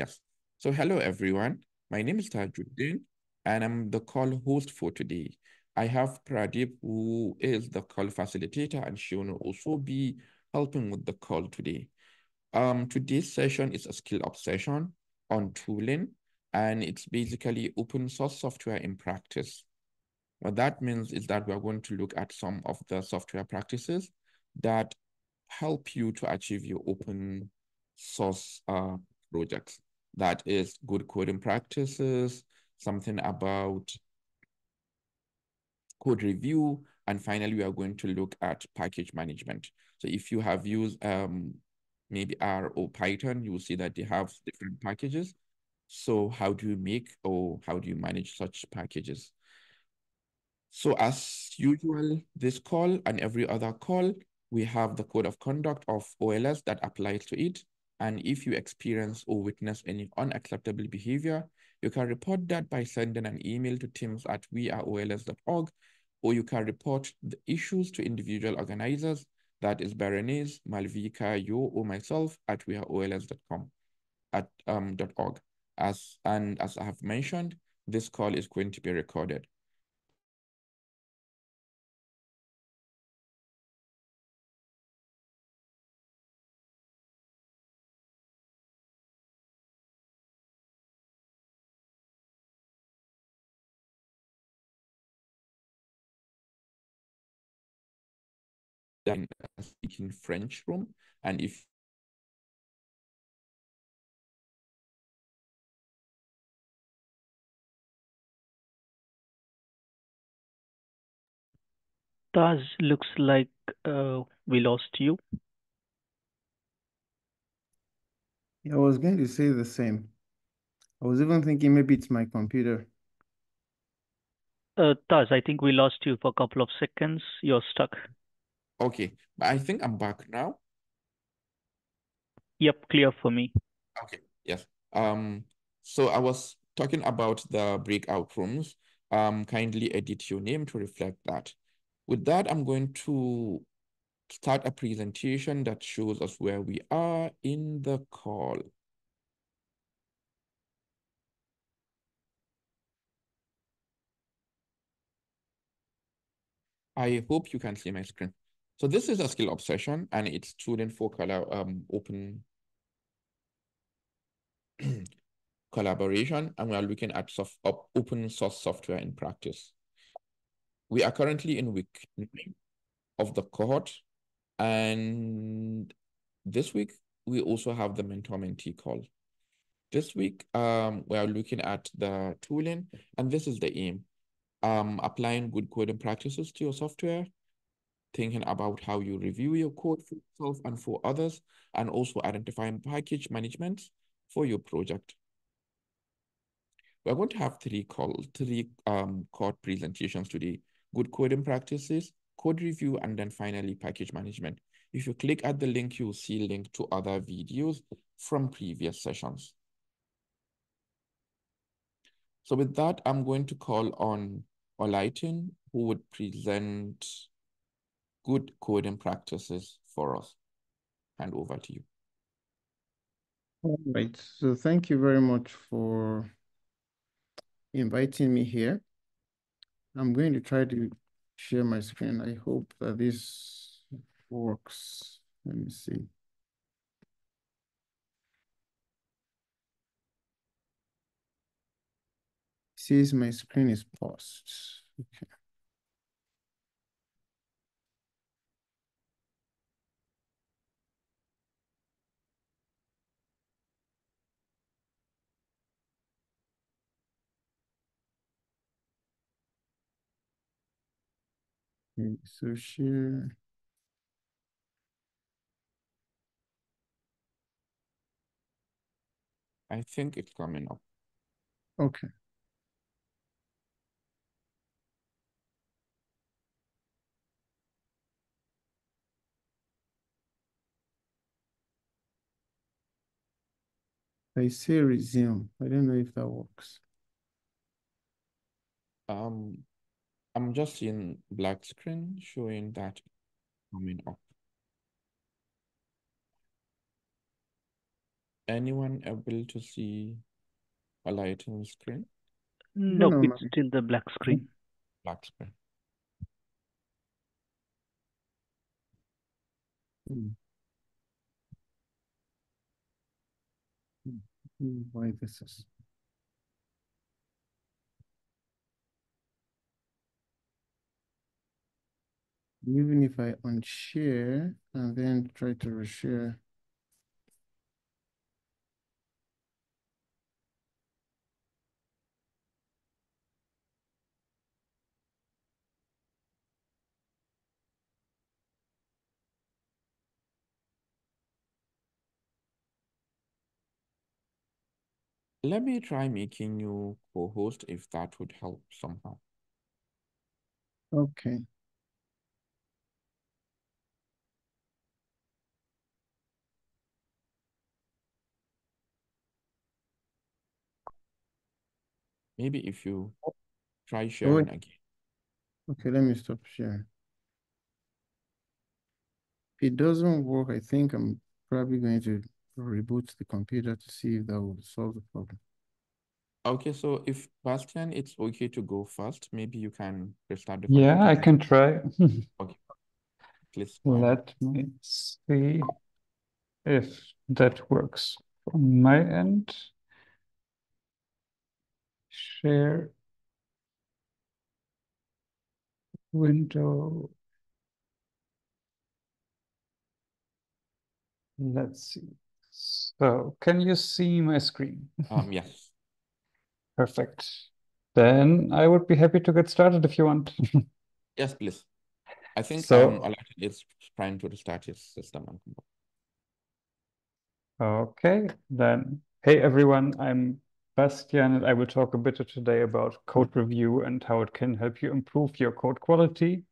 Yes. So hello, everyone. My name is Tajuddeen, and I'm the call host for today. I have Pradeep, who is the call facilitator, and she will also be helping with the call today. Um, today's session is a skill up session on tooling, and it's basically open source software in practice. What that means is that we're going to look at some of the software practices that help you to achieve your open source uh, projects. That is good coding practices, something about code review, and finally, we are going to look at package management. So if you have used um, maybe R or Python, you will see that they have different packages. So how do you make or how do you manage such packages? So as usual, this call and every other call, we have the code of conduct of OLS that applies to it. And if you experience or witness any unacceptable behavior, you can report that by sending an email to teams at weareols.org, or you can report the issues to individual organizers, that is Berenice, Malvika, you, or myself at weareols.com, at um, .org. As, and as I have mentioned, this call is going to be recorded. In a speaking French room. And if Taj, looks like uh, we lost you. I was going to say the same. I was even thinking maybe it's my computer. Uh, Taj, I think we lost you for a couple of seconds. You're stuck. Okay, but I think I'm back now. Yep, clear for me. Okay, yes. Um, so I was talking about the breakout rooms. Um, kindly edit your name to reflect that. With that, I'm going to start a presentation that shows us where we are in the call. I hope you can see my screen. So this is a skill obsession and it's student for color um, open collaboration and we are looking at soft, open source software in practice. We are currently in week nine of the cohort and this week we also have the mentor-mentee call. This week um, we are looking at the tooling and this is the aim. Um, applying good coding practices to your software, thinking about how you review your code for yourself and for others, and also identifying package management for your project. We're going to have three call, three um, code presentations today. Good coding practices, code review, and then finally package management. If you click at the link, you'll see link to other videos from previous sessions. So with that, I'm going to call on Olaitan, who would present good coding practices for us. Hand over to you. All right. So thank you very much for inviting me here. I'm going to try to share my screen. I hope that this works. Let me see. Says my screen is paused. Okay. Okay, so share. I think it's coming up. Okay. I say resume. I don't know if that works. Um, I'm just seeing black screen showing that coming up. anyone able to see a light on the screen? No, no, it's ma'am. still the black screen. Black screen. Hmm. Hmm, Why this is. Even if I unshare and then try to reshare. Let me try making you co-host if that would help somehow. Okay. Maybe if you try sharing Oh, again. okay, let me stop sharing. If it doesn't work, I think I'm probably going to reboot the computer to see if that will solve the problem. Okay, so if Bastian, it's okay to go first, maybe you can restart the Yeah, I can try. Okay, please. Let me see if that works from my end. Share window. Let's see. So, can you see my screen? Um, yes. Perfect. Then I would be happy to get started if you want. Yes, please. I think um So, Olatunde is trying to restart his system. and come back. okay, then. Hey everyone, I'm Bastian, and I will talk a bit today about code review and how it can help you improve your code quality.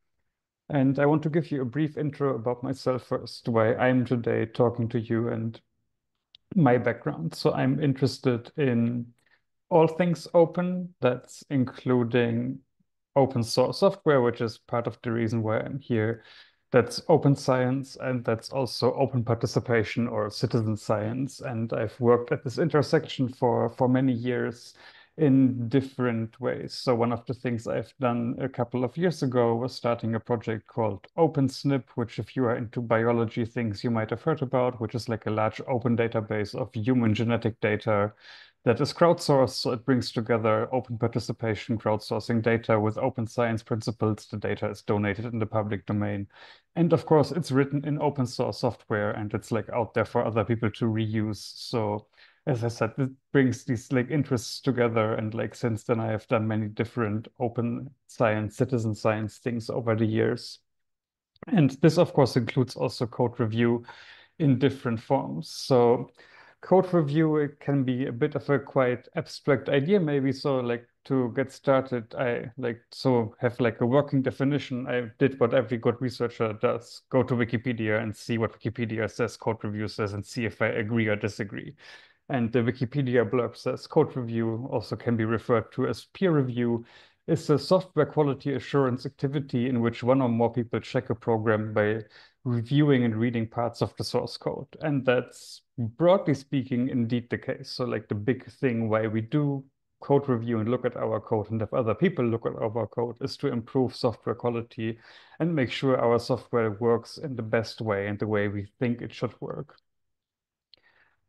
And I want to give you a brief intro about myself first, why I'm today talking to you and my background. So I'm interested in all things open, that's including open source software, which is part of the reason why I'm here. That's open science, and that's also open participation or citizen science. And I've worked at this intersection for, for many years in different ways. So one of the things I've done a couple of years ago was starting a project called OpenSNP, which if you are into biology things you might have heard about, which is like a large open database of human genetic data that is crowdsourced. So it brings together open participation, crowdsourcing data with open science principles. The data is donated in the public domain. And of course, it's written in open source software and it's like out there for other people to reuse. So as I said, it brings these like interests together. And like since then, I have done many different open science, citizen science things over the years. And this, of course, includes also code review in different forms. So code review it can be a bit of a quite abstract idea, maybe. So like to get started, I like so have like a working definition. I did what every good researcher does: go to Wikipedia and see what Wikipedia says, code review says, and see if I agree or disagree. And the Wikipedia blurb says code review also can be referred to as peer review is a software quality assurance activity in which one or more people check a program by reviewing and reading parts of the source code. And that's broadly speaking indeed the case. So like the big thing why we do code review and look at our code and have other people look at our code is to improve software quality and make sure our software works in the best way and the way we think it should work.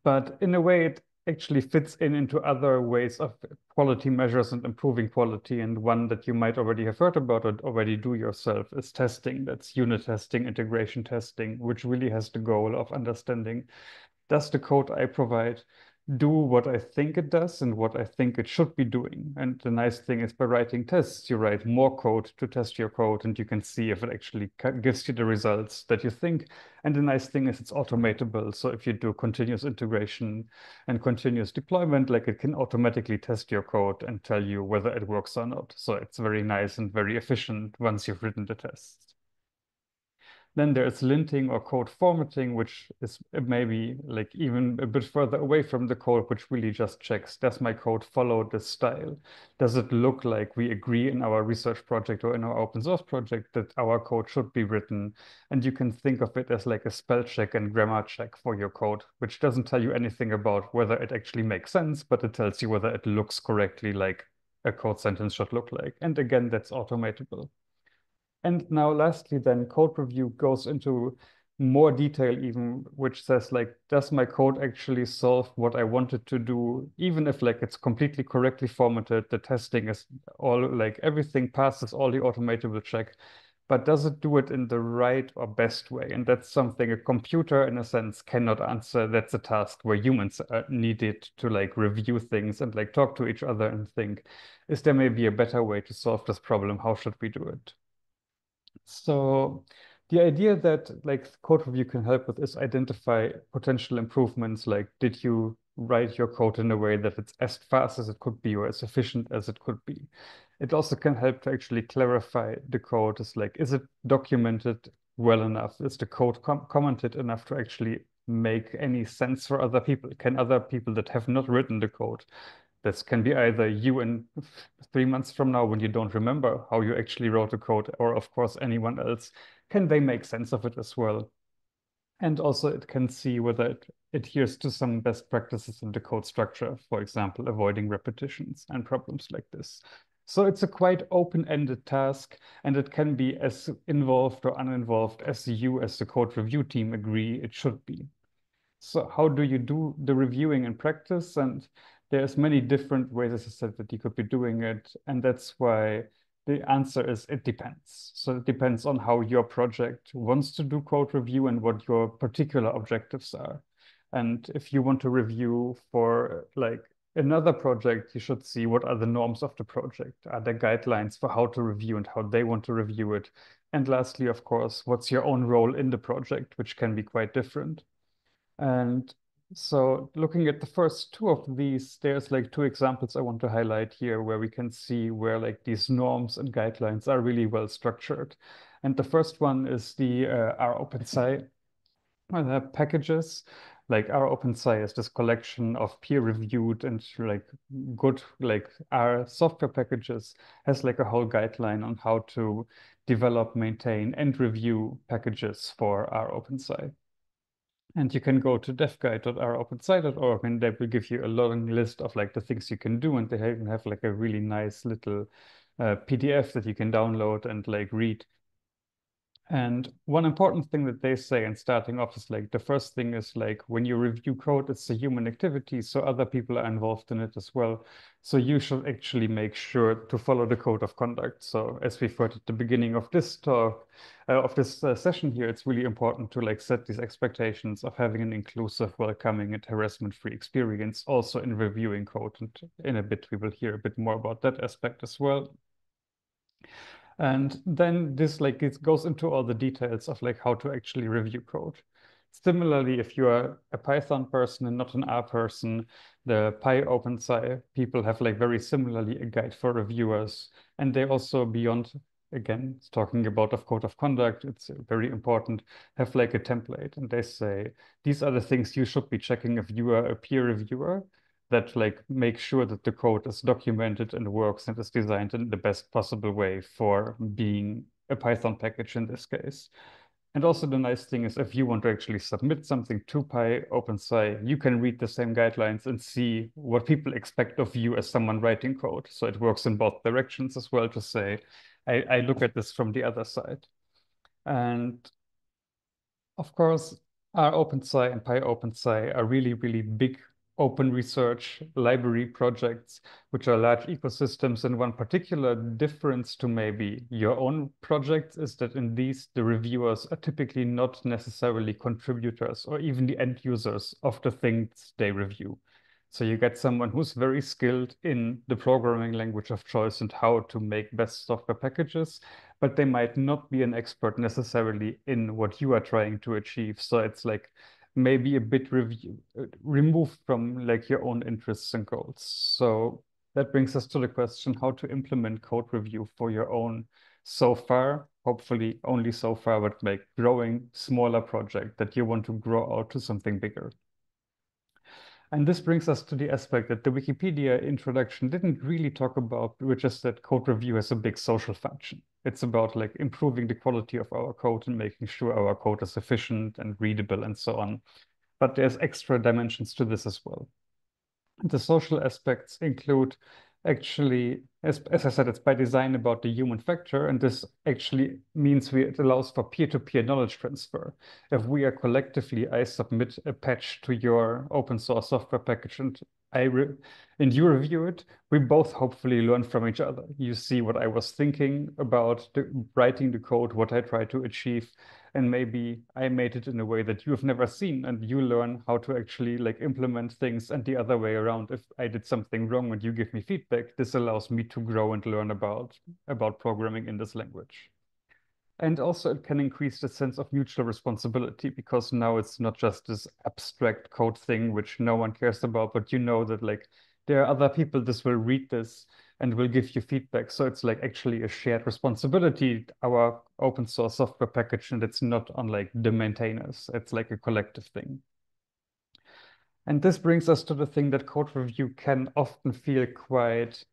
But in a way, it actually fits in into other ways of quality measures and improving quality. And one that you might already have heard about or already do yourself is testing. That's unit testing, integration testing, which really has the goal of understanding does the code I provide do what I think it does and what I think it should be doing. And the nice thing is by writing tests, you write more code to test your code and you can see if it actually gives you the results that you think. And the nice thing is it's automatable. So if you do continuous integration and continuous deployment, like it can automatically test your code and tell you whether it works or not. So it's very nice and very efficient once you've written the tests. Then there's linting or code formatting, which is maybe like even a bit further away from the code, which really just checks, does my code follow this style? Does it look like we agree in our research project or in our open source project that our code should be written? And you can think of it as like a spell check and grammar check for your code, which doesn't tell you anything about whether it actually makes sense, but it tells you whether it looks correctly like a code sentence should look like. And again, that's automatable. And now lastly, then code review goes into more detail even, which says like, does my code actually solve what I wanted to do? Even if like it's completely correctly formatted, the testing is all like everything passes all the automatable check, but does it do it in the right or best way? And that's something a computer in a sense cannot answer. That's a task where humans uh, are needed to like review things and like talk to each other and think, is there maybe a better way to solve this problem? How should we do it? So the idea that like code review can help with is identify potential improvements. Like, did you write your code in a way that it's as fast as it could be or as efficient as it could be? It also can help to actually clarify the code. Is like, is it documented well enough? Is the code com commented enough to actually make any sense for other people? Can other people that have not written the code this can be either you in three months from now when you don't remember how you actually wrote the code, or of course anyone else. Can they make sense of it as well? And also it can see whether it adheres to some best practices in the code structure, for example, avoiding repetitions and problems like this. So it's a quite open-ended task, and it can be as involved or uninvolved as you as the code review team agree it should be. So how do you do the reviewing in practice? And there's many different ways, as I said, that you could be doing it. And that's why the answer is it depends. So it depends on how your project wants to do code review and what your particular objectives are. And if you want to review for like another project, you should see what are the norms of the project. Are there guidelines for how to review and how they want to review it? And lastly, of course, what's your own role in the project, which can be quite different. And so looking at the first two of these, there's like two examples I want to highlight here where we can see where like these norms and guidelines are really well structured. And the first one is the uh, rOpenSci uh, packages. Like rOpenSci is this collection of peer-reviewed and like good like R software packages has like a whole guideline on how to develop, maintain, and review packages for rOpenSci. And you can go to devguide.rOpenSci.org and they will give you a long list of like the things you can do. And they even have like a really nice little uh, PDF that you can download and like read. And one important thing that they say in starting off is like the first thing is like when you review code, it's a human activity, so other people are involved in it as well. So you should actually make sure to follow the code of conduct. So as we heard at the beginning of this talk, uh, of this uh, session here, it's really important to like set these expectations of having an inclusive, welcoming, and harassment-free experience also in reviewing code. And in a bit, we will hear a bit more about that aspect as well. And then this like it goes into all the details of like how to actually review code. Similarly, if you are a Python person and not an R person, the PyOpenSci people have like very similarly a guide for reviewers. And they also beyond, again, talking about of code of conduct, it's very important, have like a template. And they say, these are the things you should be checking if you are a peer reviewer that like make sure that the code is documented and works and is designed in the best possible way for being a Python package in this case. And also the nice thing is if you want to actually submit something to PyOpenSci, you can read the same guidelines and see what people expect of you as someone writing code. So it works in both directions as well to say, I, I look at this from the other side. And of course, rOpenSci and PyOpenSci are really, really big open research library projects, which are large ecosystems. And one particular difference to maybe your own projects is that in these, the reviewers are typically not necessarily contributors or even the end users of the things they review. So you get someone who's very skilled in the programming language of choice and how to make best software packages, but they might not be an expert necessarily in what you are trying to achieve. So it's like maybe a bit review, uh, removed from like your own interests and goals. So that brings us to the question how to implement code review for your own. So far, hopefully only so far, but like growing smaller project that you want to grow out to something bigger. And this brings us to the aspect that the Wikipedia introduction didn't really talk about, which is that code review has a big social function. It's about like improving the quality of our code and making sure our code is efficient and readable and so on. But there's extra dimensions to this as well. The social aspects include actually, as, as I said, it's by design about the human factor, and this actually means we, it allows for peer-to-peer -peer knowledge transfer. If we are collectively, I submit a patch to your open source software package and I and you review it, we both hopefully learn from each other. You see what I was thinking about the, writing the code, what I try to achieve, and maybe I made it in a way that you have never seen, and you learn how to actually like implement things and the other way around. If I did something wrong and you give me feedback, this allows me to grow and learn about about programming in this language. And also it can increase the sense of mutual responsibility because now it's not just this abstract code thing which no one cares about, but you know that like there are other people this will read this and will give you feedback. So it's like actually a shared responsibility, our open source software package, and it's not on like the maintainers. It's like a collective thing. And this brings us to the thing that code review can often feel quite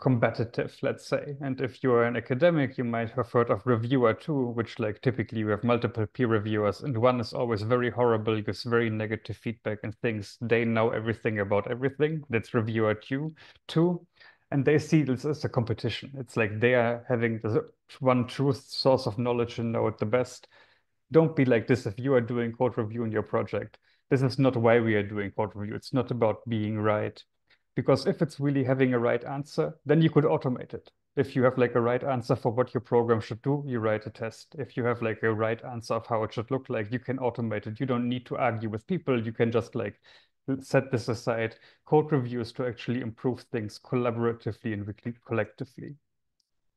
competitive, let's say. And if you're an academic, you might have heard of reviewer two, which like typically you have multiple peer reviewers, and one is always very horrible, gives very negative feedback and thinks they know everything about everything. That's reviewer two. Two, and they see this as a competition. It's like they are having the one truth source of knowledge and know it the best. Don't be like this if you are doing code review in your project. This is not why we are doing code review. It's not about being right. Because if it's really having a right answer, then you could automate it. If you have like a right answer for what your program should do, you write a test. If you have like a right answer of how it should look like, you can automate it. You don't need to argue with people. You can just like set this aside. Code reviews to actually improve things collaboratively and collectively.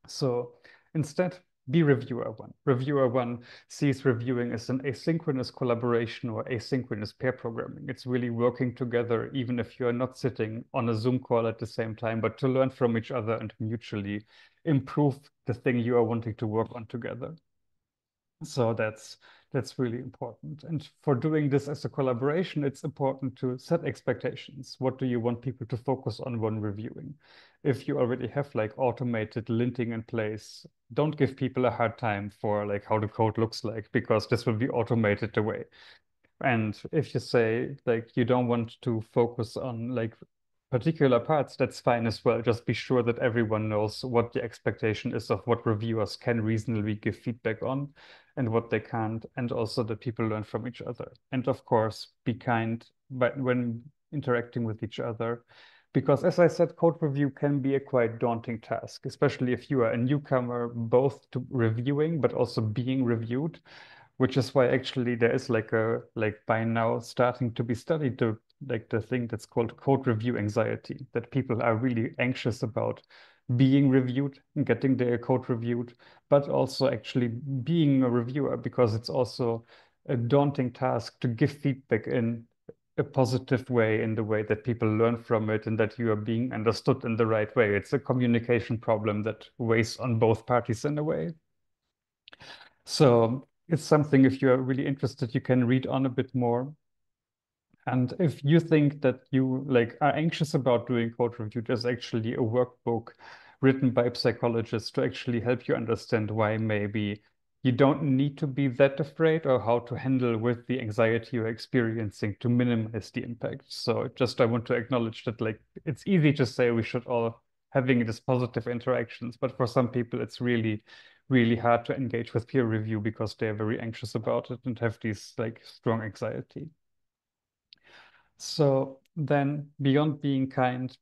So instead, be reviewer one. Reviewer one sees reviewing as an asynchronous collaboration or asynchronous pair programming. It's really working together, even if you're not sitting on a Zoom call at the same time, but to learn from each other and mutually improve the thing you are wanting to work on together. So that's that's really important. And for doing this as a collaboration, it's important to set expectations. What do you want people to focus on when reviewing? If you already have like automated linting in place, don't give people a hard time for like how the code looks like, because this will be automated away. And if you say like you don't want to focus on like particular parts, that's fine as well. Just be sure that everyone knows what the expectation is of what reviewers can reasonably give feedback on and what they can't, and also that people learn from each other. And of course, be kind but when interacting with each other. Because as I said, code review can be a quite daunting task, especially if you are a newcomer, both to reviewing, but also being reviewed, which is why actually there is like a, like by now starting to be studied the, like the thing that's called code review anxiety, that people are really anxious about being reviewed and getting their code reviewed, but also actually being a reviewer because it's also a daunting task to give feedback in a positive way, in the way that people learn from it and that you are being understood in the right way. It's a communication problem that weighs on both parties in a way. So it's something, if you're really interested, you can read on a bit more. And if you think that you like are anxious about doing code review, there's actually a workbook written by psychologists to actually help you understand why maybe you don't need to be that afraid or how to handle with the anxiety you're experiencing to minimize the impact. So just I want to acknowledge that like it's easy to say we should all having these positive interactions, but for some people it's really really hard to engage with peer review because they're very anxious about it and have these like strong anxiety. So then beyond being kind,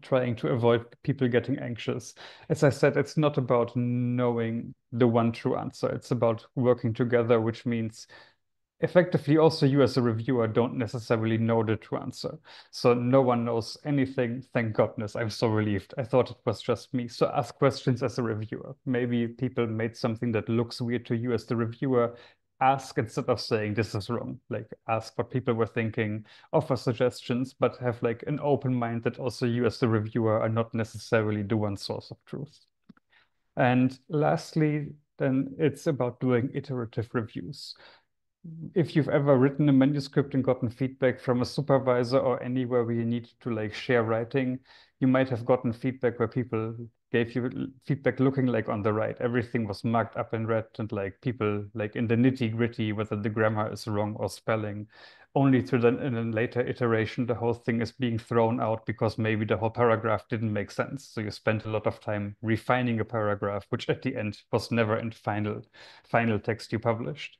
trying to avoid people getting anxious. As I said, it's not about knowing the one true answer. It's about working together, which means effectively also you as a reviewer don't necessarily know the true answer. So no one knows anything. Thank goodness. I'm so relieved. I thought it was just me. So ask questions as a reviewer. Maybe people made something that looks weird to you as the reviewer ask instead of saying this is wrong like ask what people were thinking offer suggestions but have like an open mind that also you as the reviewer are not necessarily the one source of truth And lastly, then it's about doing iterative reviews. If you've ever written a manuscript and gotten feedback from a supervisor or anywhere where you need to like share writing, you might have gotten feedback where people gave you feedback looking like on the right. Everything was marked up in red and like people like in the nitty gritty, whether the grammar is wrong or spelling. Only to then in a later iteration, the whole thing is being thrown out because maybe the whole paragraph didn't make sense. So you spent a lot of time refining a paragraph, which at the end was never in final, final text you published.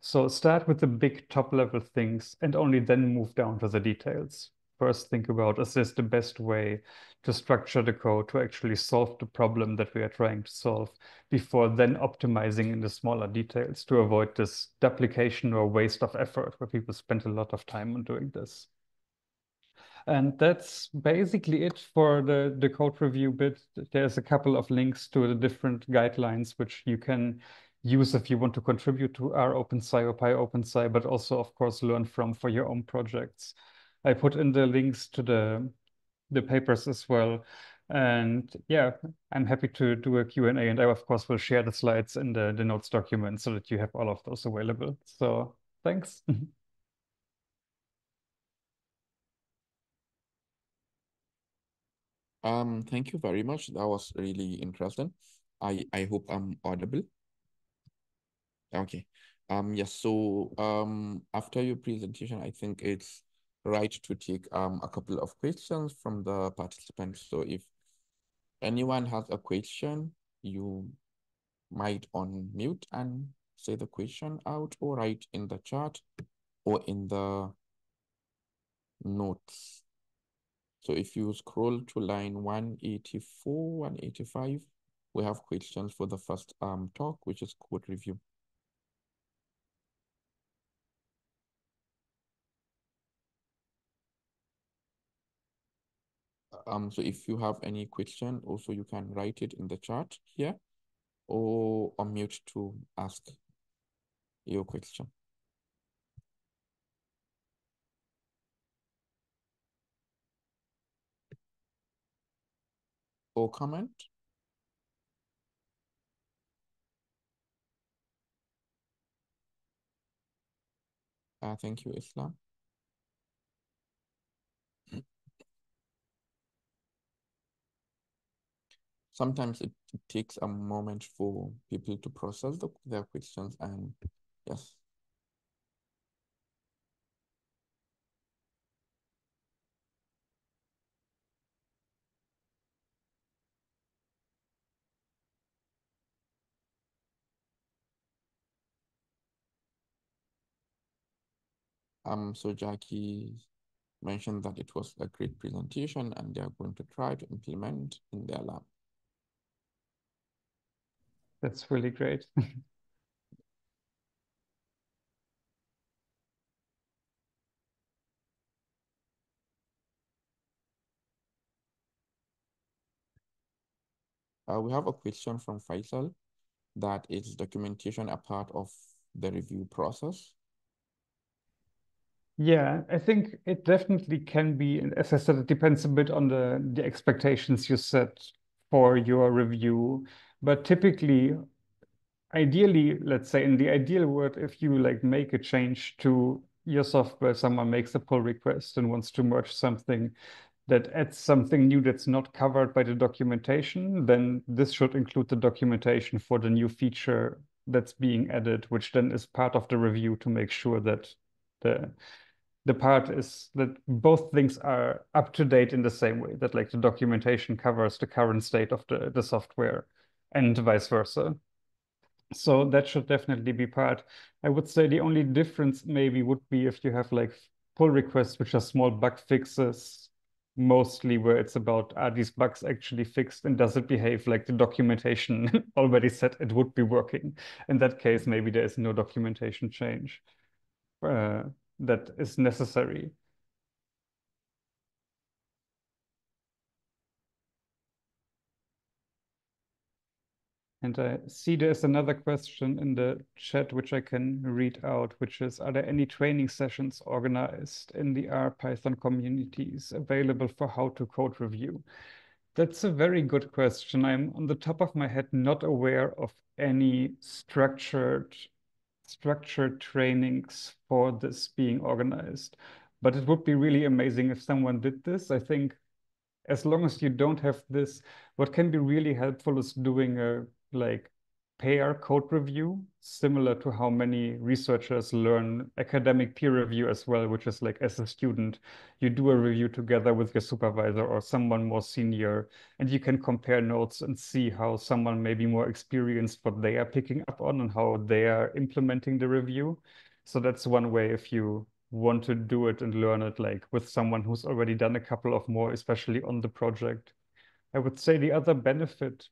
So start with the big top level things and only then move down to the details. First, think about, is this the best way to structure the code to actually solve the problem that we are trying to solve before then optimizing in the smaller details to avoid this duplication or waste of effort where people spend a lot of time on doing this. And that's basically it for the, the code review bit. There's a couple of links to the different guidelines which you can use if you want to contribute to rOpenSci or PyOpenSci, but also, of course, learn from for your own projects. I put in the links to the the papers as well. And yeah, I'm happy to do a Q&A and I of course will share the slides in the, the notes document so that you have all of those available. So thanks. Um, thank you very much. That was really interesting. I I hope I'm audible. Okay. Um, yes, so um after your presentation, I think it's right to take um a couple of questions from the participants. So if anyone has a question, you might unmute and say the question out or write in the chat or in the notes. So if you scroll to line 184, 185, we have questions for the first um talk, which is code review. Um, so if you have any question, also you can write it in the chat here or unmute to ask your question. Or comment? Uh, thank you, Islam. Sometimes it, it, takes a moment for people to process the, their questions and yes. Um, so Jackie mentioned that it was a great presentation and they are going to try to implement in their lab. That's really great. Uh, we have a question from Faisal that is documentation a part of the review process? Yeah, I think it definitely can be. As I said, it depends a bit on the, the expectations you set for your review. But typically, ideally, let's say in the ideal world, if you like make a change to your software, someone makes a pull request and wants to merge something that adds something new that's not covered by the documentation, then this should include the documentation for the new feature that's being added, which then is part of the review to make sure that the the part is that both things are up to date in the same way, that like the documentation covers the current state of the, the software and vice versa. So that should definitely be part. I would say the only difference maybe would be if you have like pull requests, which are small bug fixes, mostly where it's about are these bugs actually fixed and does it behave like the documentation already said it would be working. In that case, maybe there is no documentation change uh, that is necessary. And I see there's another question in the chat which I can read out, which is, are there any training sessions organized in the R Python communities available for how to code review? That's a very good question. I'm on the top of my head not aware of any structured structured trainings for this being organized. But it would be really amazing if someone did this. I think as long as you don't have this, what can be really helpful is doing a like pair code review, similar to how many researchers learn academic peer review as well, which is like as a student, you do a review together with your supervisor or someone more senior, and you can compare notes and see how someone may be more experienced, what they are picking up on and how they are implementing the review. So that's one way if you want to do it and learn it like with someone who's already done a couple of more, especially on the project. I would say the other benefit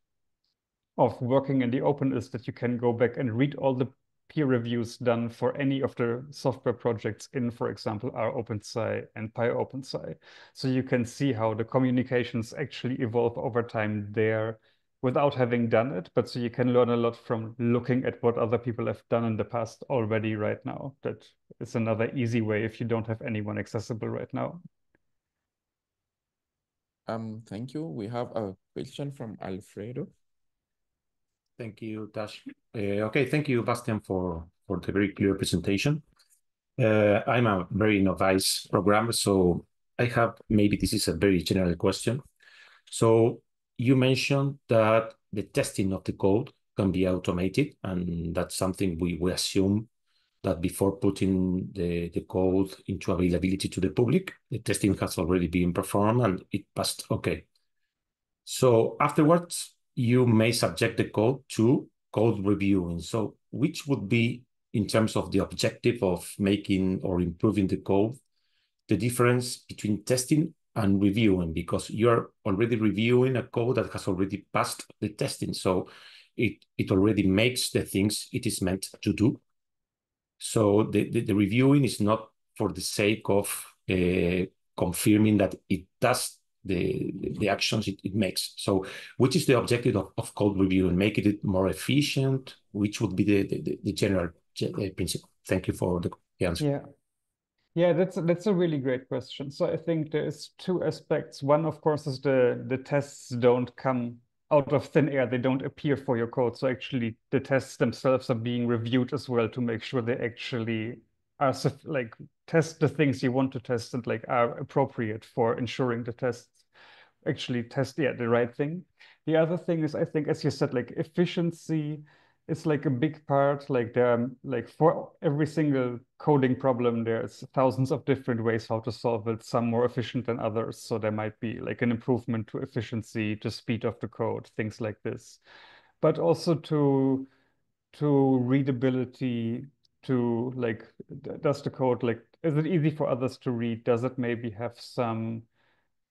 of working in the open is that you can go back and read all the peer reviews done for any of the software projects in, for example, rOpenSci and PyOpenSci. So you can see how the communications actually evolve over time there without having done it. But so you can learn a lot from looking at what other people have done in the past already right now. That is another easy way if you don't have anyone accessible right now. Um, thank you. We have a question from Alfredo. Thank you, Tash. Uh, okay, thank you, Bastian, for, for the very clear presentation. Uh, I'm a very novice programmer, so I have, maybe this is a very general question. So you mentioned that the testing of the code can be automated, and that's something we, assume that before putting the, the code into availability to the public, the testing has already been performed and it passed okay. So afterwards, you may subject the code to code reviewing. So which would be, in terms of the objective of making or improving the code, the difference between testing and reviewing? Because you're already reviewing a code that has already passed the testing. So it, it already makes the things it is meant to do. So the, the, the reviewing is not for the sake of uh, confirming that it does the, the actions it, it makes. So which is the objective of, of code review and make it more efficient? Which would be the, the, the general uh, principle? Thank you for the answer. Yeah. Yeah, that's that's a really great question. So I think there's two aspects. One, of course, is the the tests don't come out of thin air. They don't appear for your code. So actually, the tests themselves are being reviewed as well to make sure they actually are like test the things you want to test and like are appropriate for ensuring the tests actually test yeah the right thing. The other thing is i think as you said like efficiency is like a big part. Like there are like for every single coding problem there's thousands of different ways how to solve it some more efficient than others. So there might be like an improvement to efficiency to speed of the code things like this. But also to to readability to like does the code like is it easy for others to read? Does it maybe have some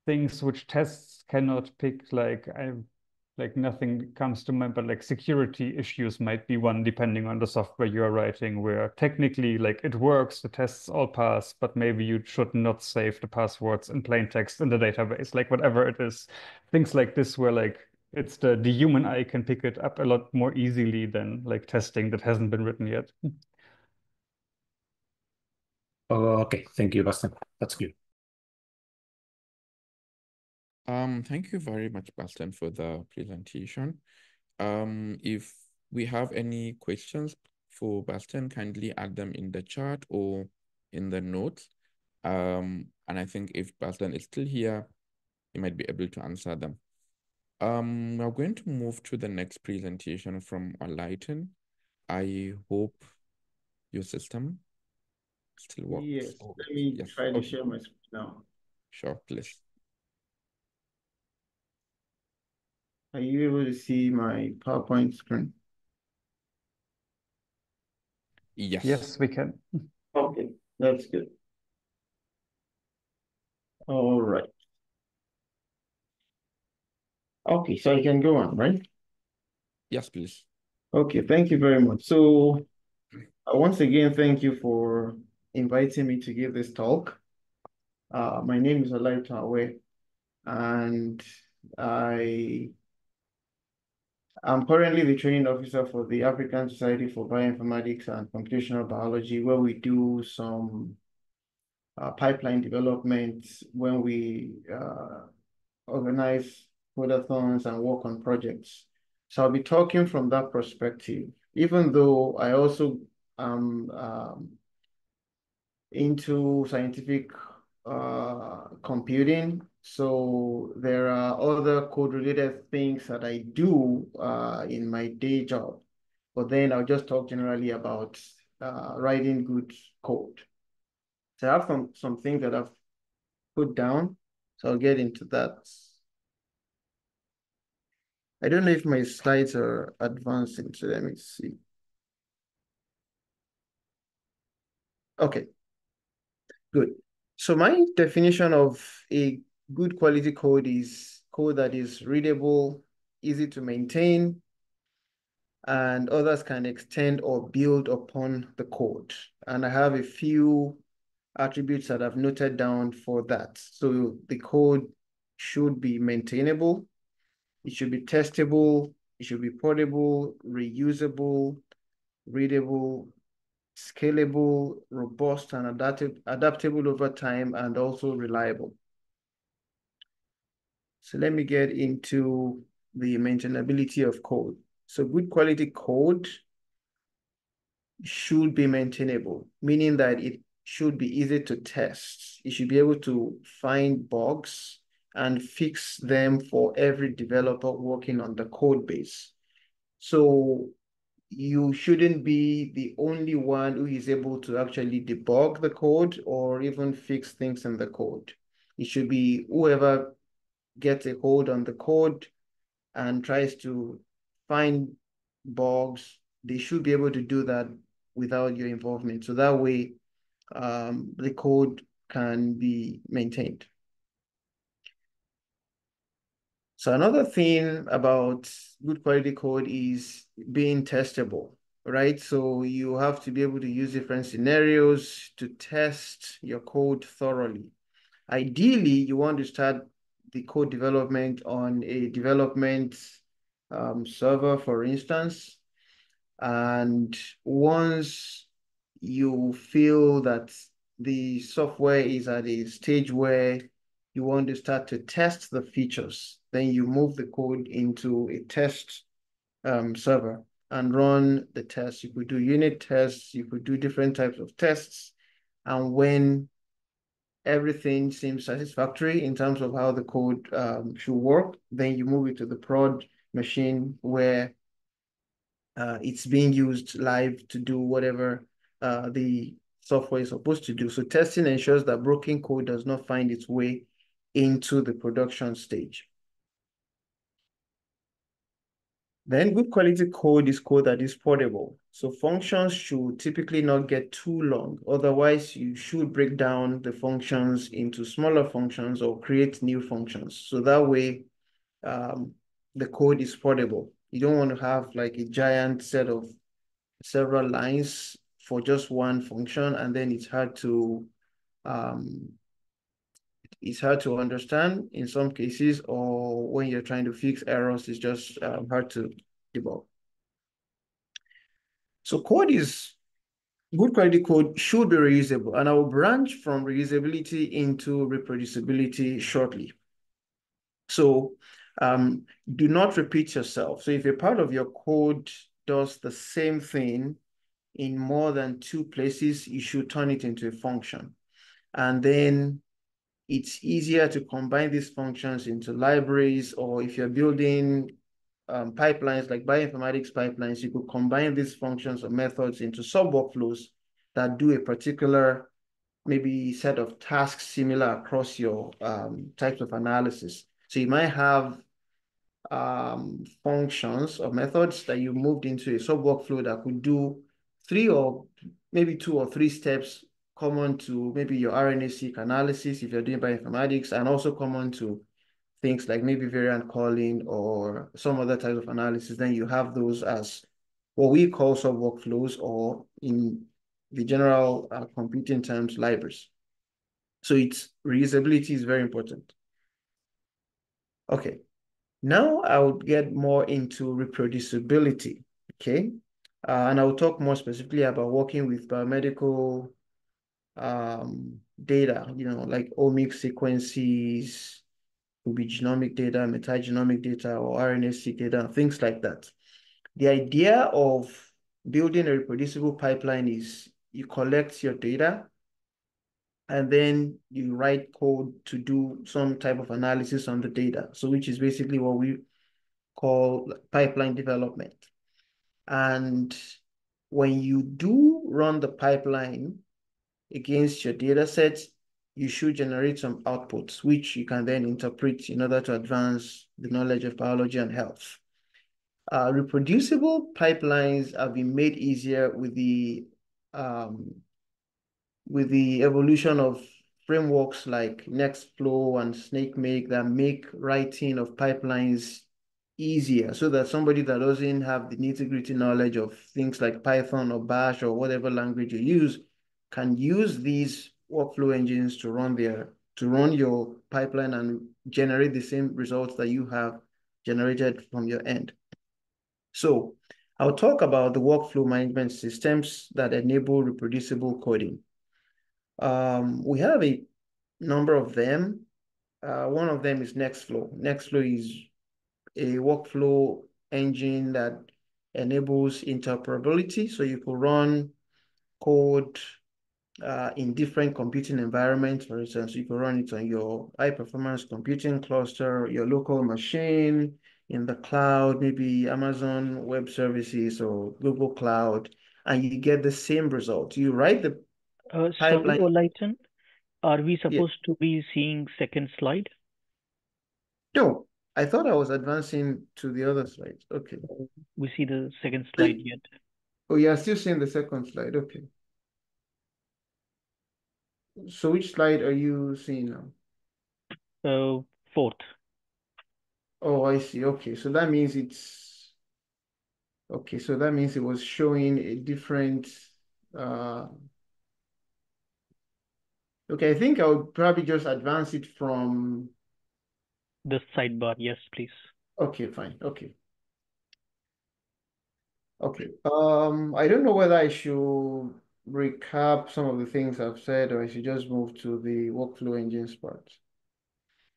things which tests cannot pick like I like nothing comes to mind but like security issues might be one depending on the software you're writing where technically like it works the tests all pass but maybe you should not save the passwords in plain text in the database like whatever it is. Things like this where like it's the the human eye can pick it up a lot more easily than like testing that hasn't been written yet. Oh, okay. Thank you Bastian. That's good um, thank you very much, Bastian, for the presentation. Um, if we have any questions for Bastian, kindly add them in the chat or in the notes. Um, and I think if Bastian is still here, he might be able to answer them. Um, we're going to move to the next presentation from Olaitan. I hope your system still works. Yes, let me yes. try to okay. share my screen now. Sure, please. Are you able to see my PowerPoint screen? Yes. Yes, we can. Okay, that's good. All right. Okay, so I can go on, right? Yes, please. Okay, thank you very much. So uh, once again, thank you for inviting me to give this talk. Uh, my name is Olaitan Awe, and I I'm currently the training officer for the African Society for Bioinformatics and Computational Biology, where we do some uh, pipeline development when we uh, organize codathons and work on projects. So I'll be talking from that perspective, even though I also am um, into scientific uh, computing. So there are other code-related things that I do uh, in my day job. But then I'll just talk generally about uh, writing good code. So I have some, some things that I've put down. So I'll get into that. I don't know if my slides are advancing, so let me see. Okay, good. So my definition of a good quality code is code that is readable, easy to maintain, and others can extend or build upon the code. And I have a few attributes that I've noted down for that. So the code should be maintainable, it should be testable, it should be portable, reusable, readable, scalable, robust, and adaptive, adaptable over time, and also reliable. So let me get into the maintainability of code. So good quality code should be maintainable, meaning that it should be easy to test. You should be able to find bugs and fix them for every developer working on the code base. So you shouldn't be the only one who is able to actually debug the code or even fix things in the code. It should be whoever gets a hold on the code and tries to find bugs, they should be able to do that without your involvement. So that way um, the code can be maintained. So another thing about good quality code is being testable, right? So you have to be able to use different scenarios to test your code thoroughly. Ideally, you want to start the code development on a development um, server, for instance. And once you feel that the software is at a stage where you want to start to test the features, then you move the code into a test um, server and run the tests. You could do unit tests, you could do different types of tests. And when everything seems satisfactory in terms of how the code um, should work, then you move it to the prod machine where uh, it's being used live to do whatever uh, the software is supposed to do. So testing ensures that broken code does not find its way into the production stage. Then good quality code is code that is portable. So functions should typically not get too long. Otherwise, you should break down the functions into smaller functions or create new functions. So that way, um, the code is portable. You don't want to have like a giant set of several lines for just one function, and then it's hard to um, it's hard to understand in some cases, or when you're trying to fix errors, it's just um, hard to debug. So code is good quality code should be reusable, and I will branch from reusability into reproducibility shortly. So um, do not repeat yourself. So if a part of your code does the same thing in more than two places, you should turn it into a function. And then it's easier to combine these functions into libraries, or if you're building um, pipelines like bioinformatics pipelines, you could combine these functions or methods into sub-workflows that do a particular maybe set of tasks similar across your um, types of analysis. So you might have um, functions or methods that you moved into a sub-workflow that could do three or maybe two or three steps common to maybe your RNA-seq analysis if you're doing bioinformatics and also common to things like maybe variant calling or some other types of analysis, then you have those as what we call sub-workflows or in the general uh, computing terms, libraries. So its reusability is very important. Okay, now I will get more into reproducibility, okay? Uh, and I will talk more specifically about working with biomedical um, data, you know, like omics sequences, could be genomic data, metagenomic data, or RNA-seq data, things like that. The idea of building a reproducible pipeline is you collect your data and then you write code to do some type of analysis on the data. So which is basically what we call pipeline development. And when you do run the pipeline against your data set, you should generate some outputs, which you can then interpret in order to advance the knowledge of biology and health. Uh, reproducible pipelines have been made easier with the um, with the evolution of frameworks like Nextflow and SnakeMake that make writing of pipelines easier so that somebody that doesn't have the nitty-gritty knowledge of things like Python or Bash or whatever language you use can use these workflow engines to run their to run your pipeline and generate the same results that you have generated from your end. So I'll talk about the workflow management systems that enable reproducible coding. Um, we have a number of them. Uh, one of them is Nextflow. Nextflow is a workflow engine that enables interoperability. So you can run code uh, in different computing environments. For instance, you can run it on your high performance computing cluster, your local machine, in the cloud, maybe Amazon Web Services or Google Cloud, and you get the same result. You write the uh, pipeline. Sorry, are we supposed yeah. to be seeing second slide? No, I thought I was advancing to the other slide. Okay. We see the second slide yet. Oh, yeah, still seeing the second slide. Okay. So which slide are you seeing now? Uh, fourth. Oh, I see. Okay, so that means it's okay. So that means it was showing a different. Uh, okay, I think I would probably just advance it from the sidebar. Yes, please. Okay, fine. Okay. Okay. Um, I don't know whether I should recap some of the things I've said or I should just move to the workflow engines part.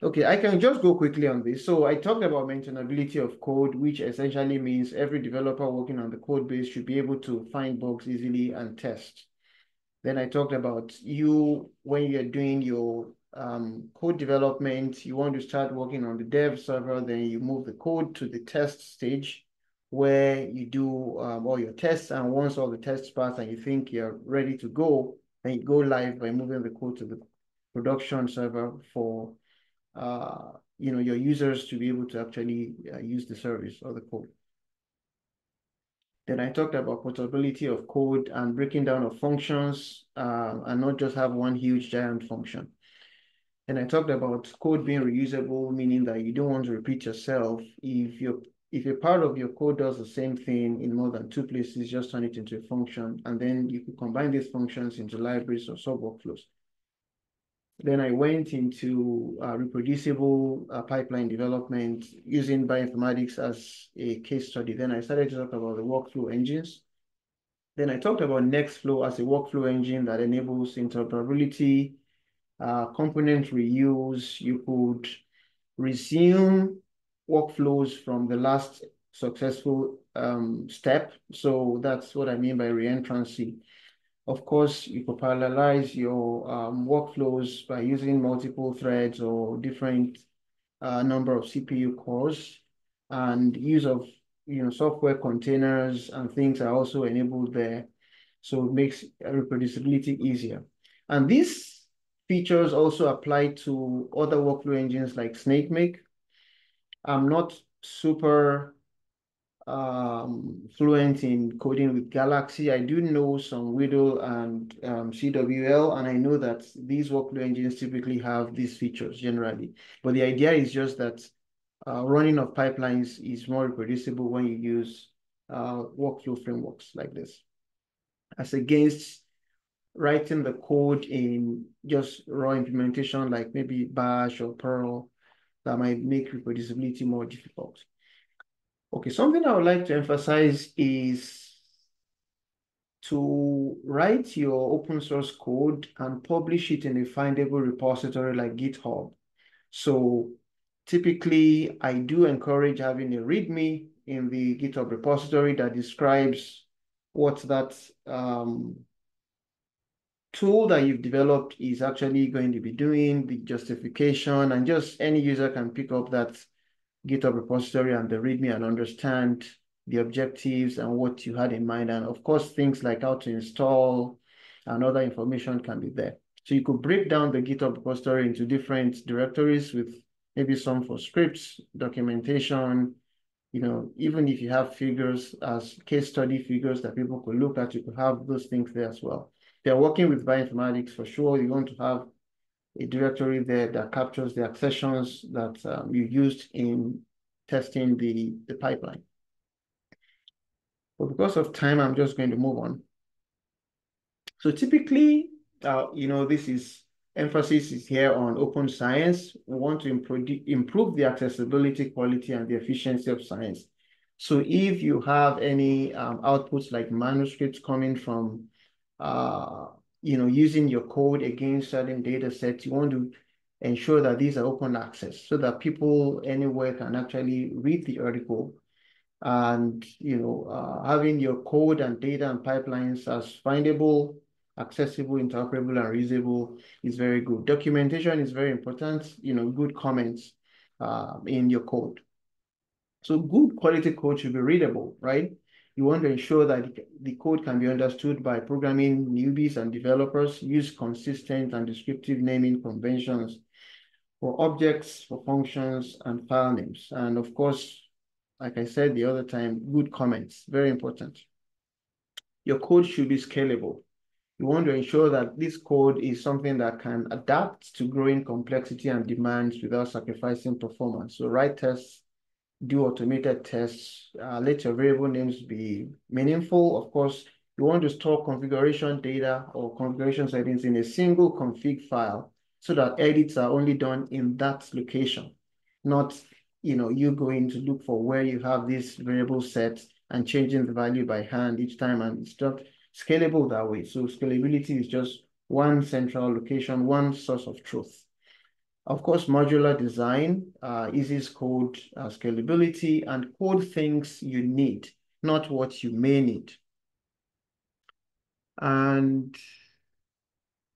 Okay, I can just go quickly on this. So I talked about maintainability of code, which essentially means every developer working on the code base should be able to find bugs easily and test. Then I talked about you, when you're doing your um, code development, you want to start working on the dev server, then you move the code to the test stage where you do um, all your tests. And once all the tests pass and you think you're ready to go, and you go live by moving the code to the production server for uh, you know, your users to be able to actually uh, use the service or the code. Then I talked about portability of code and breaking down of functions uh, and not just have one huge giant function. And I talked about code being reusable, meaning that you don't want to repeat yourself. If you if a part of your code does the same thing in more than two places, just turn it into a function, and then you can combine these functions into libraries or sub workflows. Then I went into uh, reproducible uh, pipeline development using bioinformatics as a case study. Then I started to talk about the workflow engines. Then I talked about Nextflow as a workflow engine that enables interoperability, uh, component reuse. You could resume workflows from the last successful um, step. So that's what I mean by reentrancy. Of course, you could parallelize your um, workflows by using multiple threads or different uh, number of CPU cores and use of you know software containers and things are also enabled there. So it makes reproducibility easier. And these features also apply to other workflow engines like SnakeMake. I'm not super um, fluent in coding with Galaxy. I do know some WDL and um, CWL, and I know that these workflow engines typically have these features generally. But the idea is just that uh, running of pipelines is more reproducible when you use uh, workflow frameworks like this, as against writing the code in just raw implementation like maybe Bash or Perl that might make reproducibility more difficult. Okay, something I would like to emphasize is to write your open source code and publish it in a findable repository like GitHub. So typically, I do encourage having a README in the GitHub repository that describes what that um, tool that you've developed is actually going to be doing, the justification, and just any user can pick up that GitHub repository and the README and understand the objectives and what you had in mind. And of course, things like how to install and other information can be there. So you could break down the GitHub repository into different directories with maybe some for scripts, documentation, you know, even if you have figures as case study figures that people could look at, you could have those things there as well. They're working with bioinformatics for sure. You want to have a directory there that captures the accessions that um, you used in testing the, the pipeline. But because of time, I'm just going to move on. So typically, uh, you know, this is emphasis is here on open science. We want to improve, improve the accessibility, quality, and the efficiency of science. So if you have any um, outputs like manuscripts coming from, uh, you know, using your code against certain data sets, you want to ensure that these are open access so that people anywhere can actually read the article. And you know uh, having your code and data and pipelines as findable accessible interoperable and reusable is very good. Documentation is very important you know good comments uh, in your code. So good quality code should be readable right you want to ensure that the code can be understood by programming newbies and developers use consistent and descriptive naming conventions for objects for functions and file names and of course like I said the other time, good comments, very important. Your code should be scalable. You want to ensure that this code is something that can adapt to growing complexity and demands without sacrificing performance. So write tests, do automated tests, uh, let your variable names be meaningful. Of course, you want to store configuration data or configuration settings in a single config file so that edits are only done in that location, not you know, you going to look for where you have these variable sets and changing the value by hand each time, and it's not scalable that way. So scalability is just one central location, one source of truth. Of course, modular design uh, eases code uh, scalability and code things you need, not what you may need. And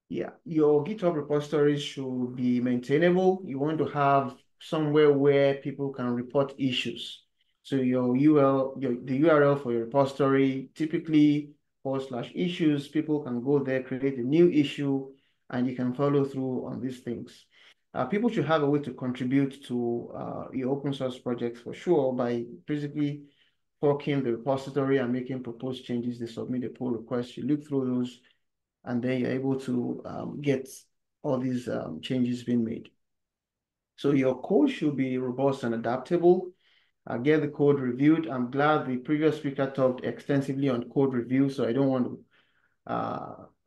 yeah, your GitHub repositories should be maintainable. You want to have somewhere where people can report issues. So your URL, your, the URL for your repository, typically forward slash issues, people can go there, create a new issue, and you can follow through on these things. Uh, people should have a way to contribute to uh, your open source projects for sure by basically forking the repository and making proposed changes. They submit a pull request, you look through those, and then you're able to um, get all these um, changes being made. So your code should be robust and adaptable. I get the code reviewed. I'm glad the previous speaker talked extensively on code review, so I don't want to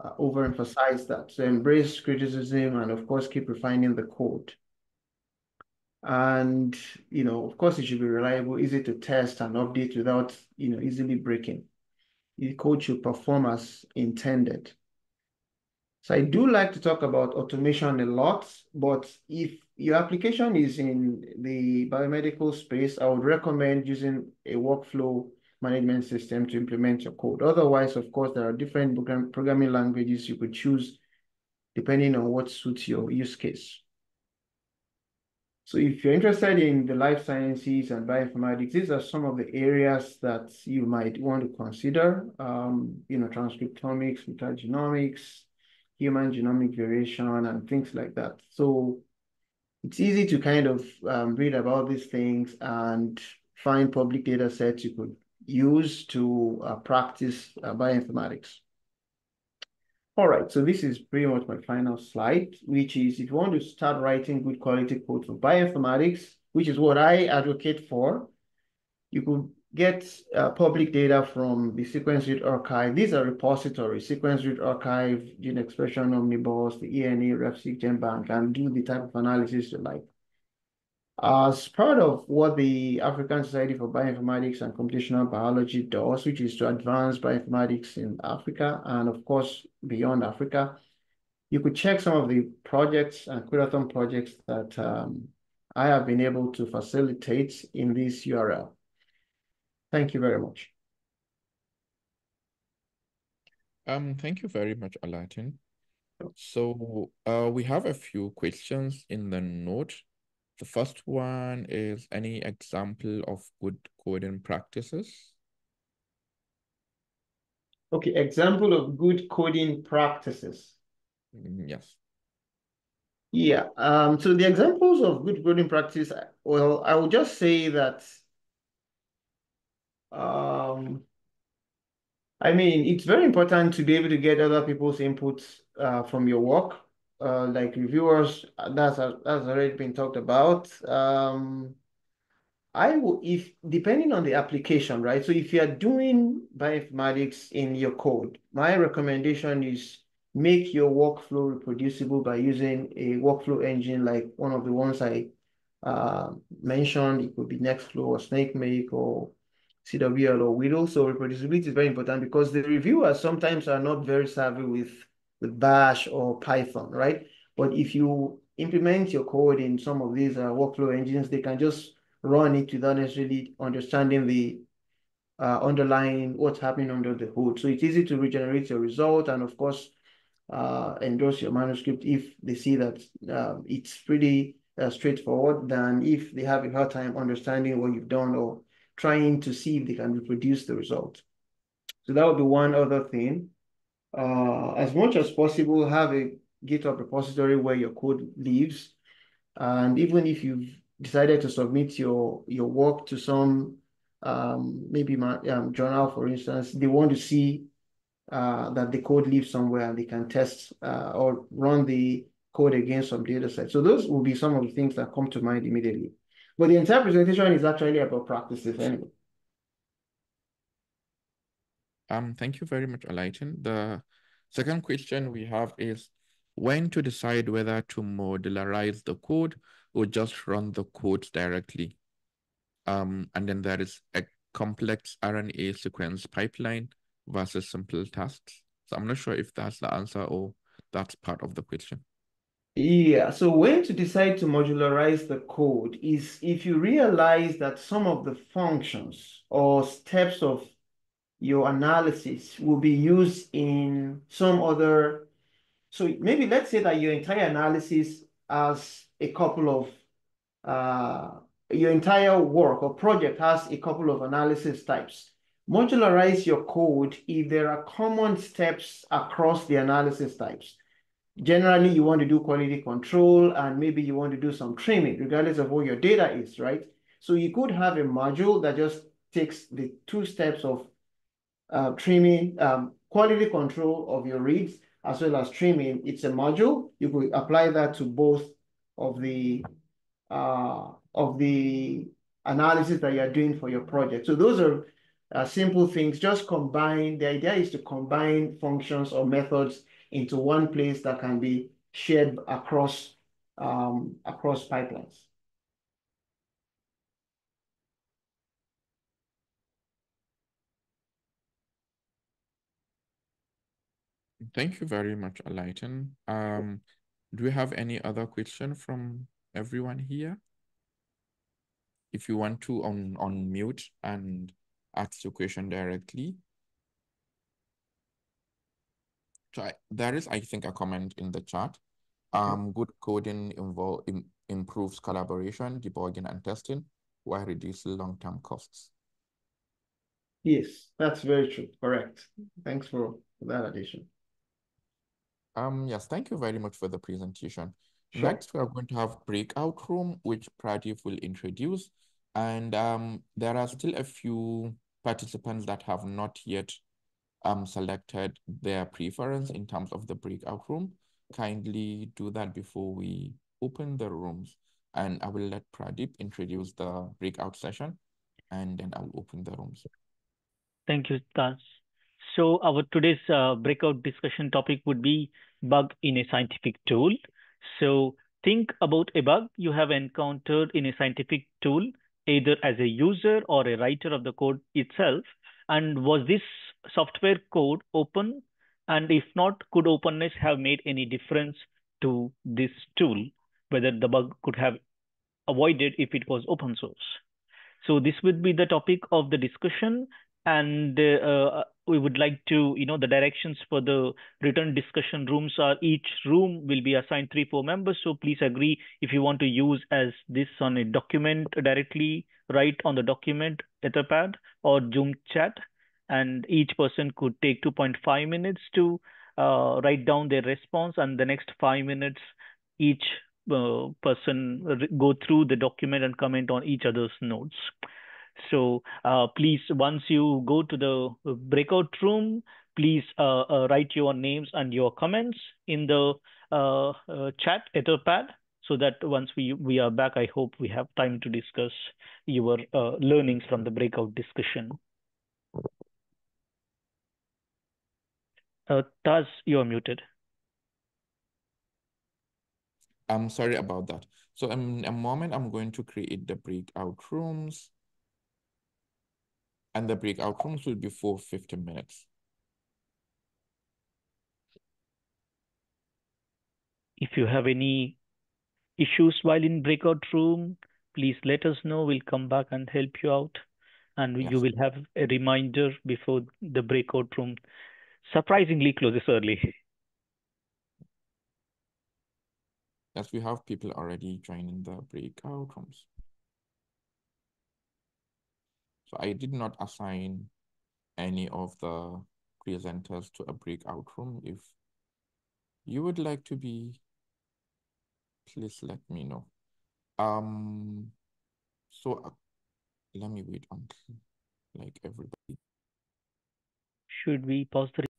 uh, overemphasize that. So embrace criticism and of course keep refining the code. And, you know, of course it should be reliable, easy to test and update without, you know, easily breaking. The code should perform as intended. So I do like to talk about automation a lot, but if your application is in the biomedical space, I would recommend using a workflow management system to implement your code. Otherwise, of course, there are different program programming languages you could choose depending on what suits your use case. So if you're interested in the life sciences and bioinformatics, these are some of the areas that you might want to consider, um, you know, transcriptomics, metagenomics, human genomic variation and things like that. So it's easy to kind of um, read about these things and find public data sets you could use to uh, practice uh, bioinformatics. All right, so this is pretty much my final slide, which is if you want to start writing good quality code for bioinformatics, which is what I advocate for, you could get uh, public data from the SequenceRead archive. These are repositories, SequenceRead archive, Gene Expression Omnibus, the ENA, RefSeq, GenBank, and do the type of analysis you like. As part of what the African Society for Bioinformatics and Computational Biology does, which is to advance bioinformatics in Africa and of course beyond Africa, you could check some of the projects and Codathon projects that um, I have been able to facilitate in this URL. Thank you very much. Um, thank you very much, Olaitan. So uh, we have a few questions in the note. The first one is any example of good coding practices? Okay, example of good coding practices. Mm, yes. Yeah, um, so the examples of good coding practice, well, I will just say that um, I mean, it's very important to be able to get other people's inputs uh, from your work, uh, like reviewers. That's that's already been talked about. Um, I will, if depending on the application, right? So if you are doing bioinformatics in your code, my recommendation is make your workflow reproducible by using a workflow engine like one of the ones I uh, mentioned. It could be Nextflow or SnakeMake or CWL or WDL. So reproducibility is very important because the reviewers sometimes are not very savvy with, with Bash or Python, right? But if you implement your code in some of these uh, workflow engines, they can just run it without necessarily understanding the uh, underlying what's happening under the hood. So it's easy to regenerate your result and of course, uh, endorse your manuscript if they see that uh, it's pretty uh, straightforward than if they have a hard time understanding what you've done or trying to see if they can reproduce the result. So that would be one other thing. Uh, as much as possible, have a GitHub repository where your code lives. And even if you've decided to submit your, your work to some, um, maybe my um, journal, for instance, they want to see uh, that the code lives somewhere and they can test uh, or run the code against some data set. So those will be some of the things that come to mind immediately. But the entire presentation is actually about practices anyway. Um, thank you very much, Olaitan. The second question we have is when to decide whether to modularize the code or just run the code directly. Um, and then there is a complex RNA sequence pipeline versus simple tasks. So I'm not sure if that's the answer or that's part of the question. Yeah, so when to decide to modularize the code is if you realize that some of the functions or steps of your analysis will be used in some other. So maybe let's say that your entire analysis has a couple of, uh, your entire work or project has a couple of analysis types. Modularize your code if there are common steps across the analysis types generally you want to do quality control and maybe you want to do some trimming regardless of what your data is, right? So you could have a module that just takes the two steps of uh, trimming, um, quality control of your reads as well as trimming. It's a module. You could apply that to both of the uh, of the analysis that you're doing for your project. So those are uh, simple things. Just combine. The idea is to combine functions or methods into one place that can be shared across um, across pipelines. Thank you very much, Olaitan. Um, do we have any other question from everyone here? If you want to on, on mute and ask your question directly. So I, there is, I think, a comment in the chat. Um, good coding involve, Im, improves collaboration, debugging, and testing while reducing long-term costs. Yes, that's very true. Correct. Thanks for that addition. Um, yes, thank you very much for the presentation. Sure. Next, we are going to have breakout room, which Pradeep will introduce. And um, there are still a few participants that have not yet um, selected their preference in terms of the breakout room. Kindly do that before we open the rooms. And I will let Pradeep introduce the breakout session and then I'll open the rooms. Thank you, Taz. So our today's uh, breakout discussion topic would be bug in a scientific tool. So think about a bug you have encountered in a scientific tool, either as a user or a writer of the code itself. And was this software code open? And if not, could openness have made any difference to this tool, whether the bug could have avoided if it was open source. So this would be the topic of the discussion and uh, we would like to, you know, the directions for the written discussion rooms are each room will be assigned three, four members. So please agree if you want to use as this on a document directly, write on the document Etherpad or Zoom chat. And each person could take 2.5 minutes to uh, write down their response and the next five minutes each uh, person go through the document and comment on each other's notes. So uh, please, once you go to the breakout room, please uh, uh, write your names and your comments in the uh, uh, chat Etherpad so that once we, we are back, I hope we have time to discuss your uh, learnings from the breakout discussion. Uh, Taz, you are muted. I'm sorry about that. So in a moment, I'm going to create the breakout rooms and the breakout rooms will be for 15 minutes. If you have any issues while in breakout room, please let us know. We'll come back and help you out. And yes. you will have a reminder before the breakout room surprisingly closes early. Yes, we have people already joining the breakout rooms. So I did not assign any of the presenters to a breakout room. If you would like to be, please let me know. Um, so uh, let me wait until like everybody. Should we pause the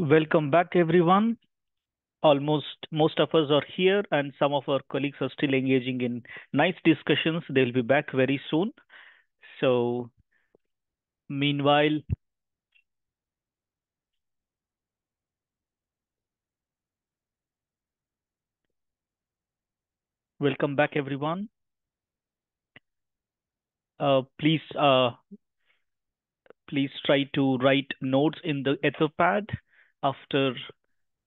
Welcome back, everyone. Almost most of us are here, and some of our colleagues are still engaging in nice discussions. They'll be back very soon. So, meanwhile, welcome back, everyone. Uh, please, uh, please try to write notes in the Etherpad after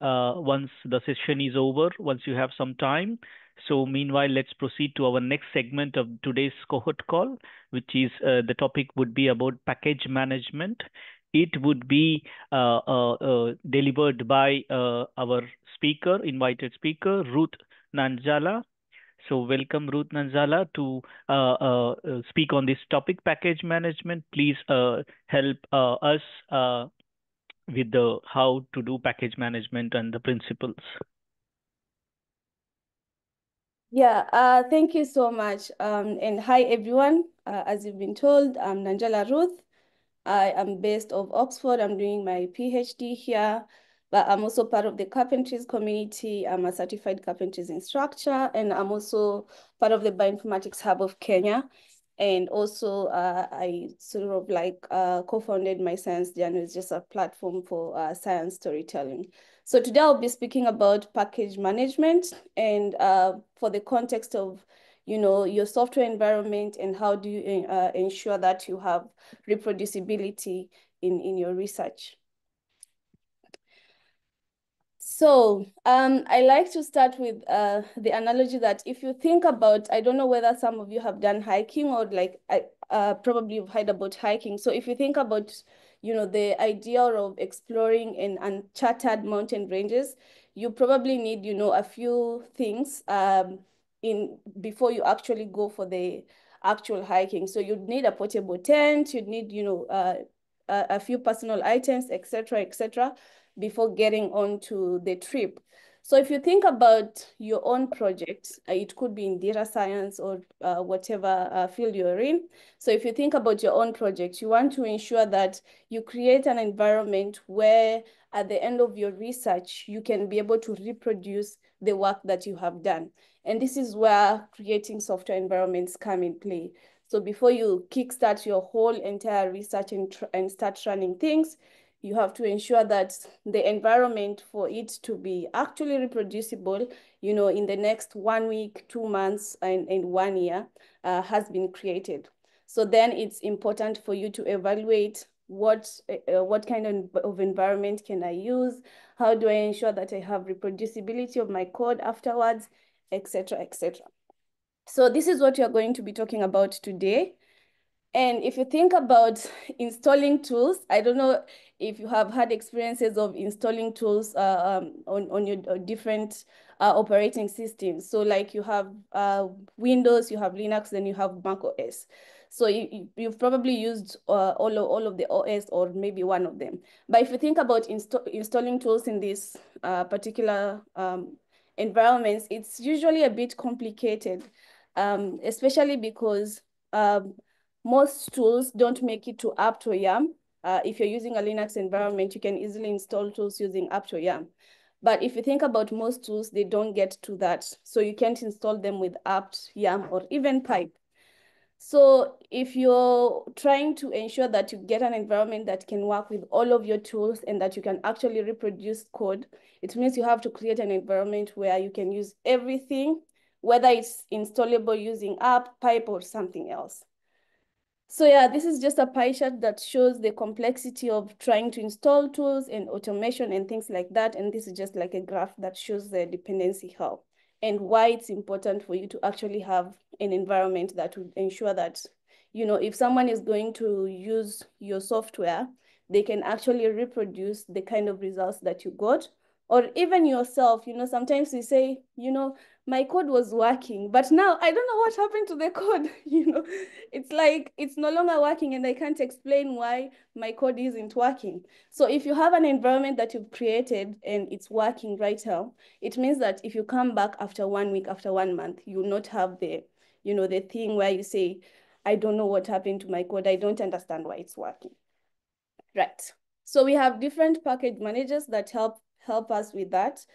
uh, once the session is over, once you have some time. So meanwhile, let's proceed to our next segment of today's cohort call, which is uh, the topic would be about package management. It would be uh, uh, uh delivered by uh, our speaker, invited speaker, Ruth Nanjala. So welcome Ruth Nanjala to speak on this topic, package management. Please help us with the how to do package management and the principles. Yeah, uh, thank you so much. Um, and hi, everyone. Uh, as you've been told, I'm Nanjala Ruth. I am based of Oxford. I'm doing my PhD here, but I'm also part of the carpentries community. I'm a certified carpentries instructor, and I'm also part of the Bioinformatics Hub of Kenya. And also, uh, I sort of like uh, co-founded My Science Journey, it's just a platform for uh, science storytelling. So today I'll be speaking about package management and uh, for the context of, you know, your software environment and how do you uh, ensure that you have reproducibility in, in your research. So um, I like to start with uh, the analogy that if you think about, I don't know whether some of you have done hiking or like I, uh, probably you've heard about hiking. So if you think about, you know, the idea of exploring in uncharted mountain ranges, you probably need, you know, a few things um, in before you actually go for the actual hiking. So you'd need a portable tent, you'd need, you know, uh, a, a few personal items, etc., etc before getting on to the trip. So if you think about your own project, uh, it could be in data science or uh, whatever uh, field you're in. So if you think about your own project, you want to ensure that you create an environment where at the end of your research, you can be able to reproduce the work that you have done. And this is where creating software environments come in play. So before you kickstart your whole entire research and, and start running things, you have to ensure that the environment for it to be actually reproducible, you know, in the next one week, two months, and, and one year uh, has been created. So then it's important for you to evaluate what uh, what kind of, environment can I use? How do I ensure that I have reproducibility of my code afterwards, etc., etc. So this is what we are going to be talking about today. And if you think about installing tools, I don't know if you have had experiences of installing tools uh, um, on, on your uh, different uh, operating systems. So like you have uh, Windows, you have Linux, then you have Mac OS. So you, you've probably used uh, all, of, all of the OS or maybe one of them. But if you think about insta installing tools in this uh, particular um, environments, it's usually a bit complicated, um, especially because um, most tools don't make it to apt or yum. Uh, if you're using a Linux environment, you can easily install tools using apt or yum. But if you think about most tools, they don't get to that. So you can't install them with apt-yum or even pip. So if you're trying to ensure that you get an environment that can work with all of your tools and that you can actually reproduce code, it means you have to create an environment where you can use everything, whether it's installable using apt, pip, or something else. So yeah, this is just a pie chart that shows the complexity of trying to install tools and automation and things like that. And this is just like a graph that shows the dependency how and why it's important for you to actually have an environment that would ensure that, you know, if someone is going to use your software, they can actually reproduce the kind of results that you got or even yourself, you know, sometimes we say, you know, my code was working, but now I don't know what happened to the code. you know, it's like it's no longer working and I can't explain why my code isn't working. So if you have an environment that you've created and it's working right now, it means that if you come back after one week, after one month, you will not have the, you know, the thing where you say, I don't know what happened to my code. I don't understand why it's working. Right. So we have different package managers that help help us with that.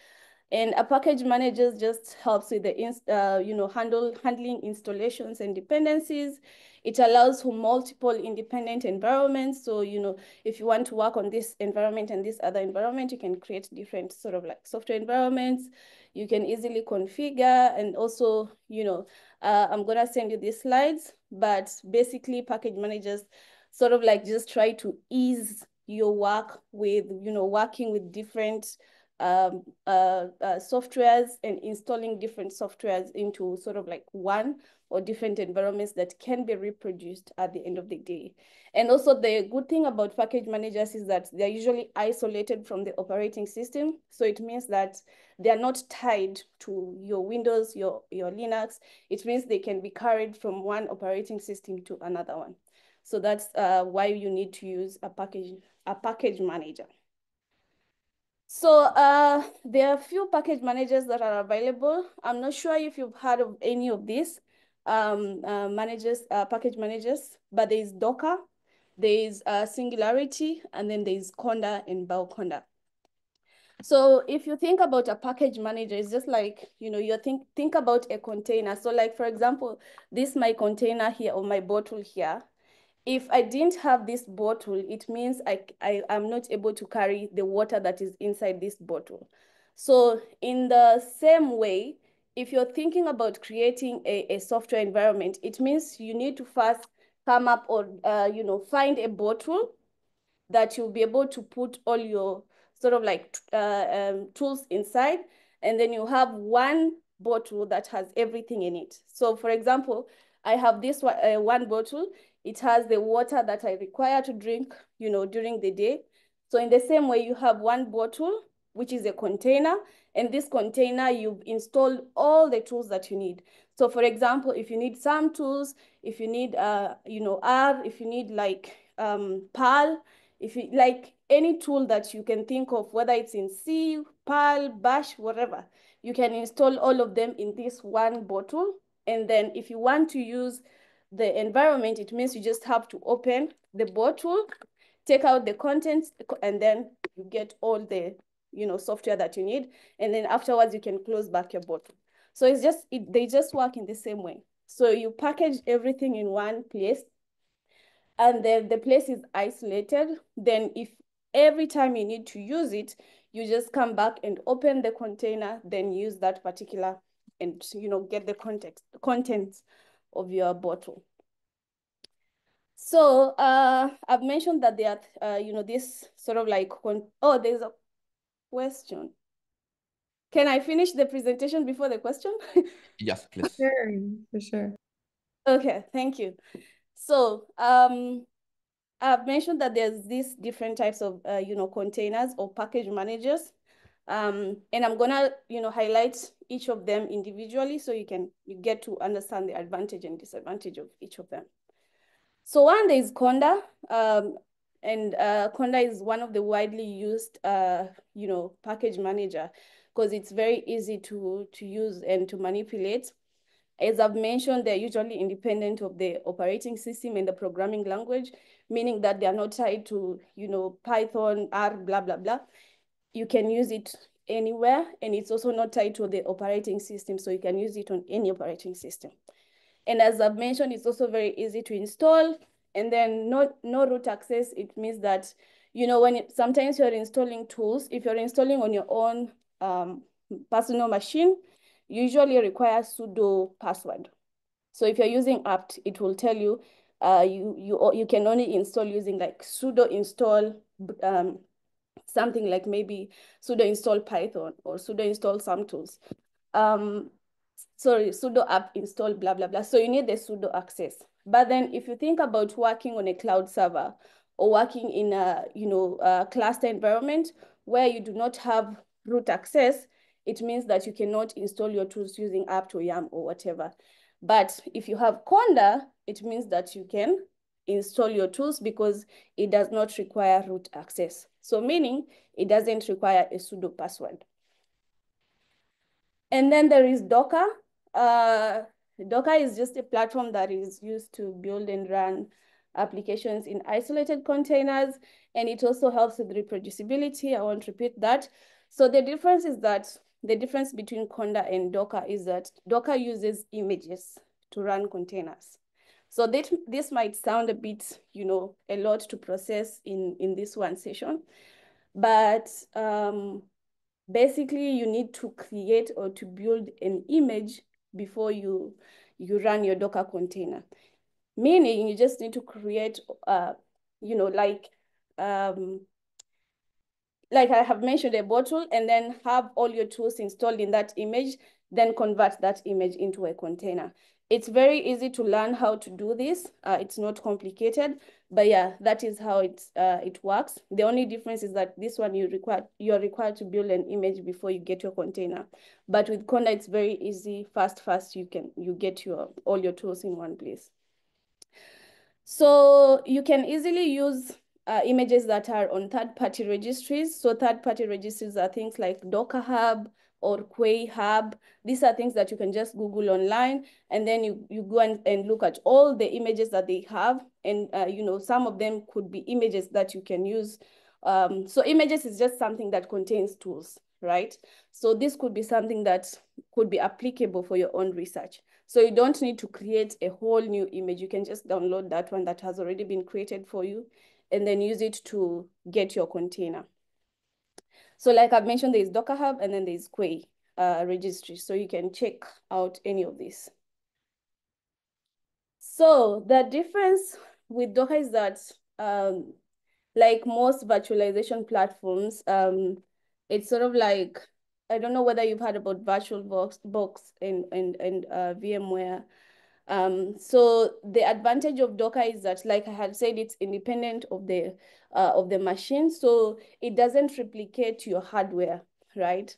And a package manager just helps with the, uh, you know, handle handling installations and dependencies. It allows for multiple independent environments. So, you know, if you want to work on this environment and this other environment, you can create different sort of like software environments. You can easily configure and also, you know, uh, I'm gonna send you these slides, but basically package managers sort of like just try to ease your work with, you know, working with different um, uh, uh, softwares and installing different softwares into sort of like one or different environments that can be reproduced at the end of the day. And also the good thing about package managers is that they're usually isolated from the operating system. So it means that they are not tied to your Windows, your, your Linux. It means they can be carried from one operating system to another one. So that's uh, why you need to use a package, a package manager. So uh, there are a few package managers that are available. I'm not sure if you've heard of any of these um, uh, managers, uh, package managers, but there is Docker, there is uh, Singularity, and then there is Conda and Bioconda. So if you think about a package manager, it's just like, you know, you think, think about a container. So like, for example, this my container here or my bottle here if I didn't have this bottle, it means I, I am not able to carry the water that is inside this bottle. So in the same way, if you're thinking about creating a, a software environment, it means you need to first come up or, uh, you know, find a bottle that you'll be able to put all your sort of like uh, um, tools inside. And then you have one bottle that has everything in it. So for example, I have this one, uh, one bottle it has the water that I require to drink, you know, during the day. So in the same way, you have one bottle, which is a container. And this container, you've installed all the tools that you need. So for example, if you need some tools, if you need, uh, you know, R, if you need like um, PAL, if you like any tool that you can think of, whether it's in C, Perl, Bash, whatever, you can install all of them in this one bottle. And then if you want to use the environment, it means you just have to open the bottle, take out the contents, and then you get all the, you know, software that you need. And then afterwards, you can close back your bottle. So it's just, it, they just work in the same way. So you package everything in one place and then the place is isolated. Then if every time you need to use it, you just come back and open the container, then use that particular and, you know, get the context, contents of your bottle. So uh, I've mentioned that there are, uh, you know, this sort of like, oh, there's a question. Can I finish the presentation before the question? yes, please. Sure, for sure. Okay, thank you. So um, I've mentioned that there's these different types of, uh, you know, containers or package managers. Um, and I'm gonna, you know, highlight each of them individually so you can you get to understand the advantage and disadvantage of each of them. So one, there is Conda, um, and uh, Conda is one of the widely used, uh, you know, package manager because it's very easy to, to use and to manipulate. As I've mentioned, they're usually independent of the operating system and the programming language, meaning that they are not tied to, you know, Python, R, blah, blah, blah. You can use it anywhere, and it's also not tied to the operating system, so you can use it on any operating system. And as I've mentioned, it's also very easy to install. And then no, no root access, it means that, you know, when it, sometimes you're installing tools, if you're installing on your own um, personal machine, usually requires sudo password. So if you're using apt, it will tell you uh, you, you, you can only install using like sudo install um, something like maybe sudo install Python or sudo install some tools. Um, sorry, sudo apt install, blah, blah, blah. So you need the sudo access. But then if you think about working on a cloud server or working in a, you know, a cluster environment where you do not have root access, it means that you cannot install your tools using apt or yum or whatever. But if you have Conda, it means that you can install your tools because it does not require root access. So meaning it doesn't require a sudo password. And then there is Docker. Uh, Docker is just a platform that is used to build and run applications in isolated containers, and it also helps with reproducibility. I won't repeat that. So the difference is that the difference between Conda and Docker is that Docker uses images to run containers. So that, this might sound a bit, you know, a lot to process in, in this one session, but um, basically you need to create or to build an image before you, you run your Docker container. Meaning you just need to create, uh, you know, like, um, like I have mentioned a bottle and then have all your tools installed in that image, then convert that image into a container. It's very easy to learn how to do this. Uh, it's not complicated, but yeah, that is how it uh, it works. The only difference is that this one you require you're required to build an image before you get your container. But with Conda, it's very easy, fast, fast. You can you get your all your tools in one place. So you can easily use uh, images that are on third-party registries. So third-party registries are things like Docker Hub, or Quay Hub. These are things that you can just Google online and then you, you go and, and look at all the images that they have. And, uh, you know, some of them could be images that you can use. Um, so images is just something that contains tools, right? So this could be something that could be applicable for your own research. So you don't need to create a whole new image. You can just download that one that has already been created for you and then use it to get your container. So like I've mentioned, there's Docker Hub and then there's Quay uh, registry. So you can check out any of these. So the difference with Docker is that um, like most virtualization platforms, um, it's sort of like, I don't know whether you've heard about VirtualBox box and, and, and uh, VMware. Um, so the advantage of Docker is that, like I had said, it's independent of the uh, of the machine, so it doesn't replicate your hardware, right?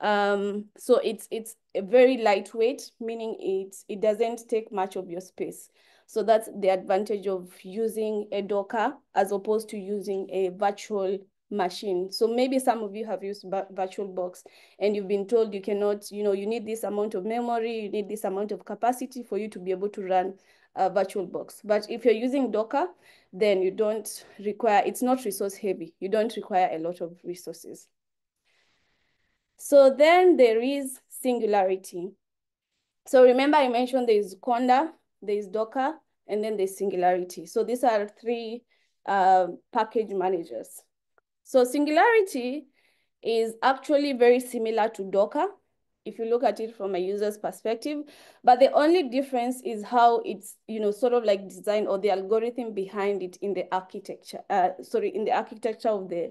Um, so it's it's very lightweight, meaning it it doesn't take much of your space. So that's the advantage of using a Docker as opposed to using a virtual machine. So maybe some of you have used VirtualBox and you've been told you cannot, you know, you need this amount of memory, you need this amount of capacity for you to be able to run a VirtualBox. But if you're using Docker, then you don't require, it's not resource heavy. You don't require a lot of resources. So then there is Singularity. So remember I mentioned there is Conda, there is Docker, and then there's Singularity. So these are three uh, package managers. So Singularity is actually very similar to Docker if you look at it from a user's perspective. But the only difference is how it's, you know, sort of like designed or the algorithm behind it in the architecture, uh, sorry, in the architecture of the,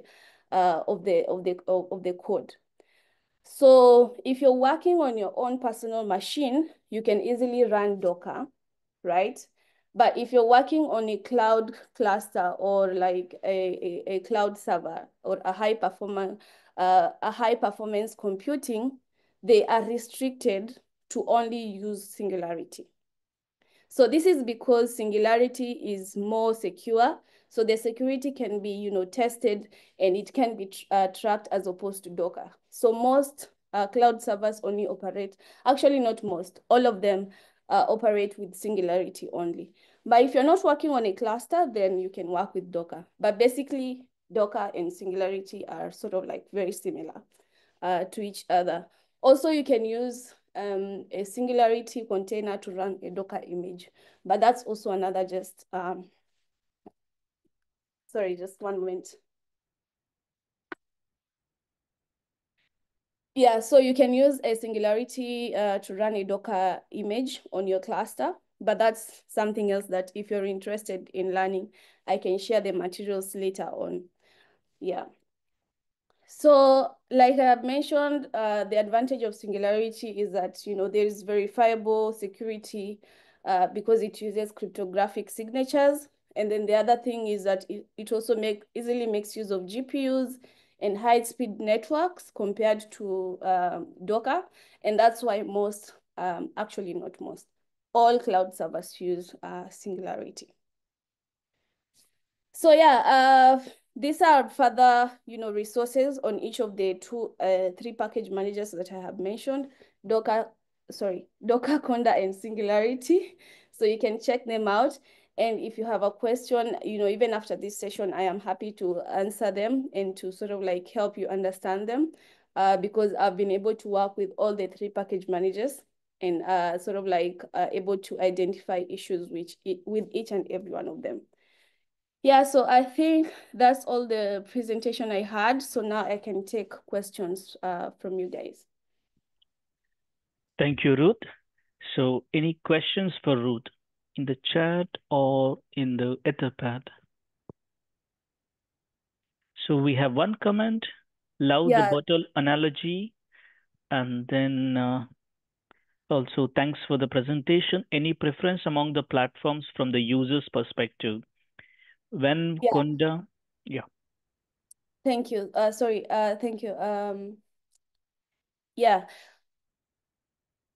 uh, of the, of the, of, of the code. So if you're working on your own personal machine, you can easily run Docker, right? But if you're working on a cloud cluster or like a, a, a cloud server or a high performance, uh, a high performance computing, they are restricted to only use Singularity. So this is because Singularity is more secure. So the security can be, you know, tested and it can be uh, tracked as opposed to Docker. So most uh, cloud servers only operate, actually not most, all of them uh, operate with Singularity only. But if you're not working on a cluster, then you can work with Docker. But basically, Docker and Singularity are sort of like very similar uh, to each other. Also, you can use um, a Singularity container to run a Docker image, but that's also another just, um, sorry, just one moment. Yeah, so you can use a Singularity uh, to run a Docker image on your cluster, but that's something else that if you're interested in learning, I can share the materials later on. Yeah. So like I've mentioned, uh, the advantage of Singularity is that, you know, there is verifiable security uh, because it uses cryptographic signatures. And then the other thing is that it, it also make easily makes use of GPUs and high-speed networks compared to um, Docker. And that's why most, um, actually not most, all cloud servers use uh, Singularity. So yeah, uh, these are further, you know, resources on each of the two, uh, three package managers that I have mentioned, Docker, sorry, Docker, Conda, and Singularity. So you can check them out. And if you have a question, you know, even after this session, I am happy to answer them and to sort of like help you understand them uh, because I've been able to work with all the three package managers and uh, sort of like uh, able to identify issues which, with each and every one of them. Yeah, so I think that's all the presentation I had. So now I can take questions uh, from you guys. Thank you, Ruth. So any questions for Ruth in the chat or in the Etherpad? So we have one comment, love yeah. the bottle analogy. And then uh, also thanks for the presentation. Any preference among the platforms from the user's perspective? when Yeah. Conda, yeah. Thank you. Uh, sorry. Uh, thank you. Um, yeah.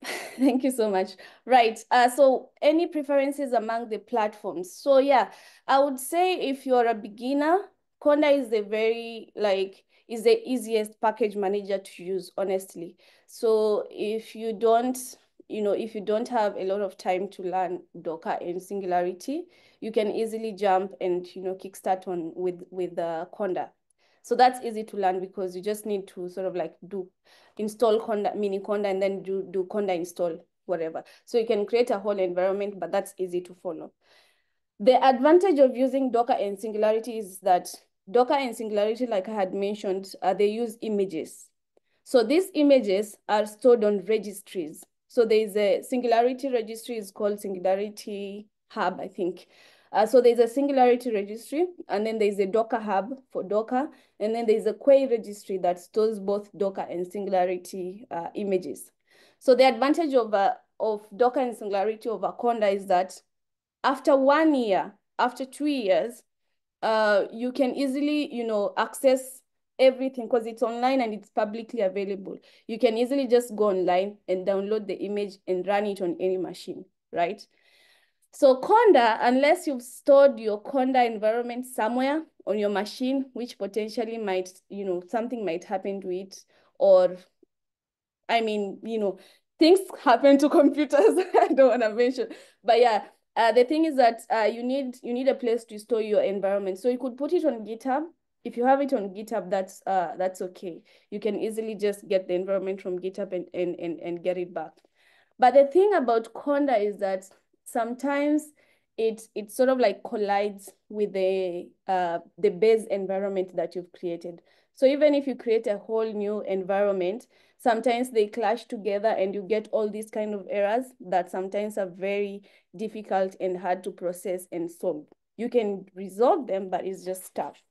Thank you so much. Right. Uh, so any preferences among the platforms? So yeah, I would say if you're a beginner, Conda is the very like is the easiest package manager to use, honestly. So if you don't, you know, if you don't have a lot of time to learn Docker and Singularity, you can easily jump and you know kickstart on with with the Conda. So that's easy to learn because you just need to sort of like do install Conda, Miniconda, and then do, do Conda install, whatever. So you can create a whole environment, but that's easy to follow. The advantage of using Docker and Singularity is that Docker and Singularity, like I had mentioned, uh, they use images. So these images are stored on registries. So there is a Singularity registry is called Singularity Hub, I think. Uh, so there's a Singularity registry, and then there's a Docker hub for Docker, and then there's a Quay registry that stores both Docker and Singularity uh, images. So the advantage of, uh, of Docker and Singularity over Conda is that after one year, after two years, uh, you can easily, you know, access everything because it's online and it's publicly available. You can easily just go online and download the image and run it on any machine, right? So Conda, unless you've stored your Conda environment somewhere on your machine, which potentially might, you know, something might happen to it, or, I mean, you know, things happen to computers. I don't want to mention, but yeah, uh, the thing is that uh, you need you need a place to store your environment. So you could put it on GitHub, If you have it on GitHub, that's uh that's okay. You can easily just get the environment from GitHub and and and, and get it back. But the thing about Conda is that sometimes it it sort of like collides with the uh the base environment that you've created. So even if you create a whole new environment, sometimes they clash together and you get all these kind of errors that sometimes are very difficult and hard to process and solve. You can resolve them, but it's just tough.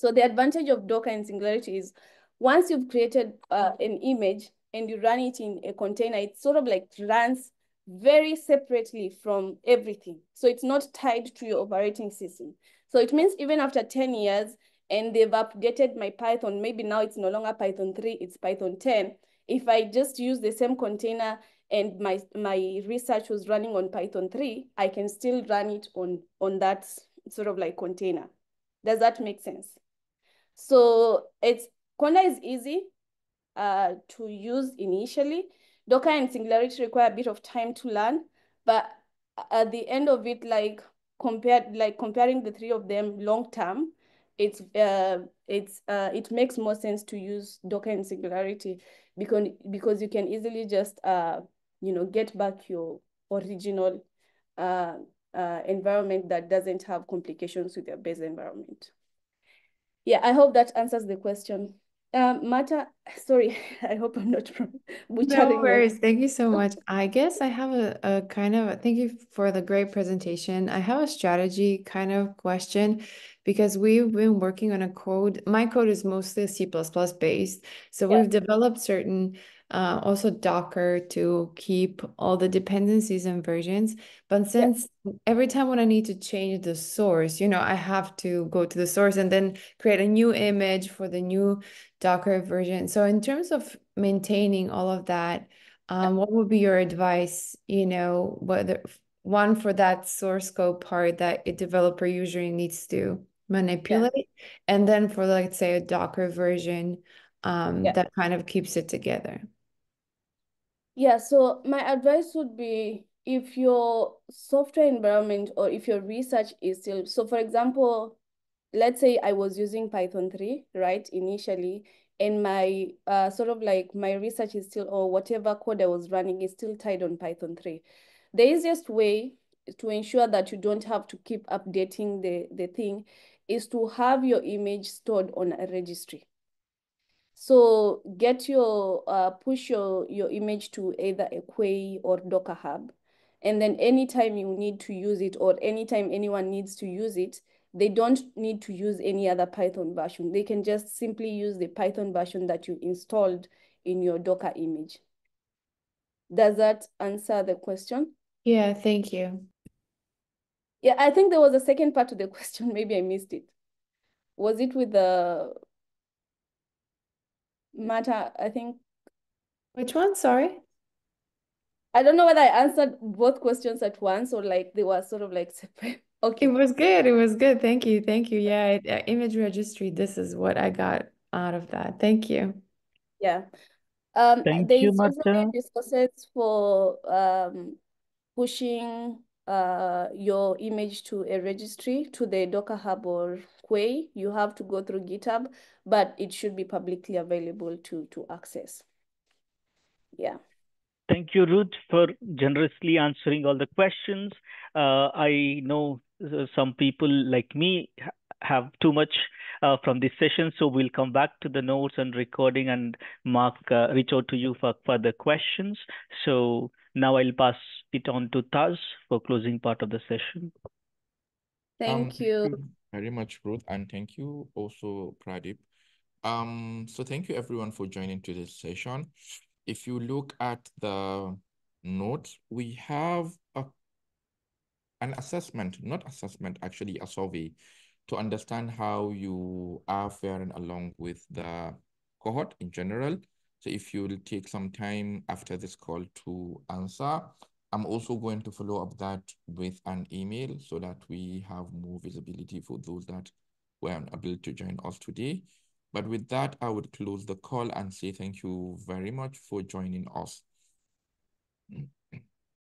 So the advantage of Docker and Singularity is once you've created uh, an image and you run it in a container, it sort of like runs very separately from everything. So it's not tied to your operating system. So it means even after 10 years and they've updated my Python, maybe now it's no longer Python 3, it's Python 10. If I just use the same container and my, my research was running on Python 3, I can still run it on, on that sort of like container. Does that make sense? So it's Conda is easy uh, to use initially. Docker and Singularity require a bit of time to learn, but at the end of it, like compared, like comparing the three of them long term, it's uh, it's uh, it makes more sense to use Docker and Singularity because because you can easily just uh, you know get back your original uh, uh, environment that doesn't have complications with your base environment. Yeah, I hope that answers the question. Um, Mata, sorry, I hope I'm not butchering. No worries. Thank you so much. I guess I have a, a kind of, thank you for the great presentation. I have a strategy kind of question because we've been working on a code. My code is mostly C++ based. So yeah. we've developed certain uh, also Docker to keep all the dependencies and versions. But since yeah. every time when I need to change the source, you know, I have to go to the source and then create a new image for the new Docker version. So in terms of maintaining all of that, um, what would be your advice, you know, whether one for that source code part that a developer usually needs to manipulate, yeah. and then for let's say a Docker version um, yeah. that kind of keeps it together? Yeah, so my advice would be if your software environment or if your research is still, so for example, let's say I was using Python 3, right, initially, and my uh, sort of like my research is still, or whatever code I was running is still tied on Python 3. The easiest way to ensure that you don't have to keep updating the, the thing is to have your image stored on a registry. So get your, uh, push your, your image to either a Quay or Docker Hub. And then anytime you need to use it or anytime anyone needs to use it, they don't need to use any other Python version. They can just simply use the Python version that you installed in your Docker image. Does that answer the question? Yeah, thank you. Yeah, I think there was a second part to the question. Maybe I missed it. Was it with the Mata, I think. Which one? Sorry. I don't know whether I answered both questions at once or like they were sort of like separate. Okay. It was good. It was good. Thank you. Thank you. Yeah, it, uh, image registry. This is what I got out of that. Thank you. Yeah. Um, Thank there you, is Mata. discussions for um, pushing uh, your image to a registry to the Docker Hub or Quay. You have to go through GitHub, but it should be publicly available to, to access. Yeah. Thank you, Ruth, for generously answering all the questions. Uh, I know some people like me have too much uh, from this session, so we'll come back to the notes and recording and Mark uh, reach out to you for further questions. So now I'll pass it on to Taz for closing part of the session. Thank um, you. Thank you very much, Ruth, and thank you also, Pradeep. Um, so thank you everyone for joining to this session if you look at the notes, we have a, an assessment, not assessment, actually a survey to understand how you are faring along with the cohort in general. So if you'll take some time after this call to answer, I'm also going to follow up that with an email so that we have more visibility for those that were unable to join us today. But with that, I would close the call and say thank you very much for joining us.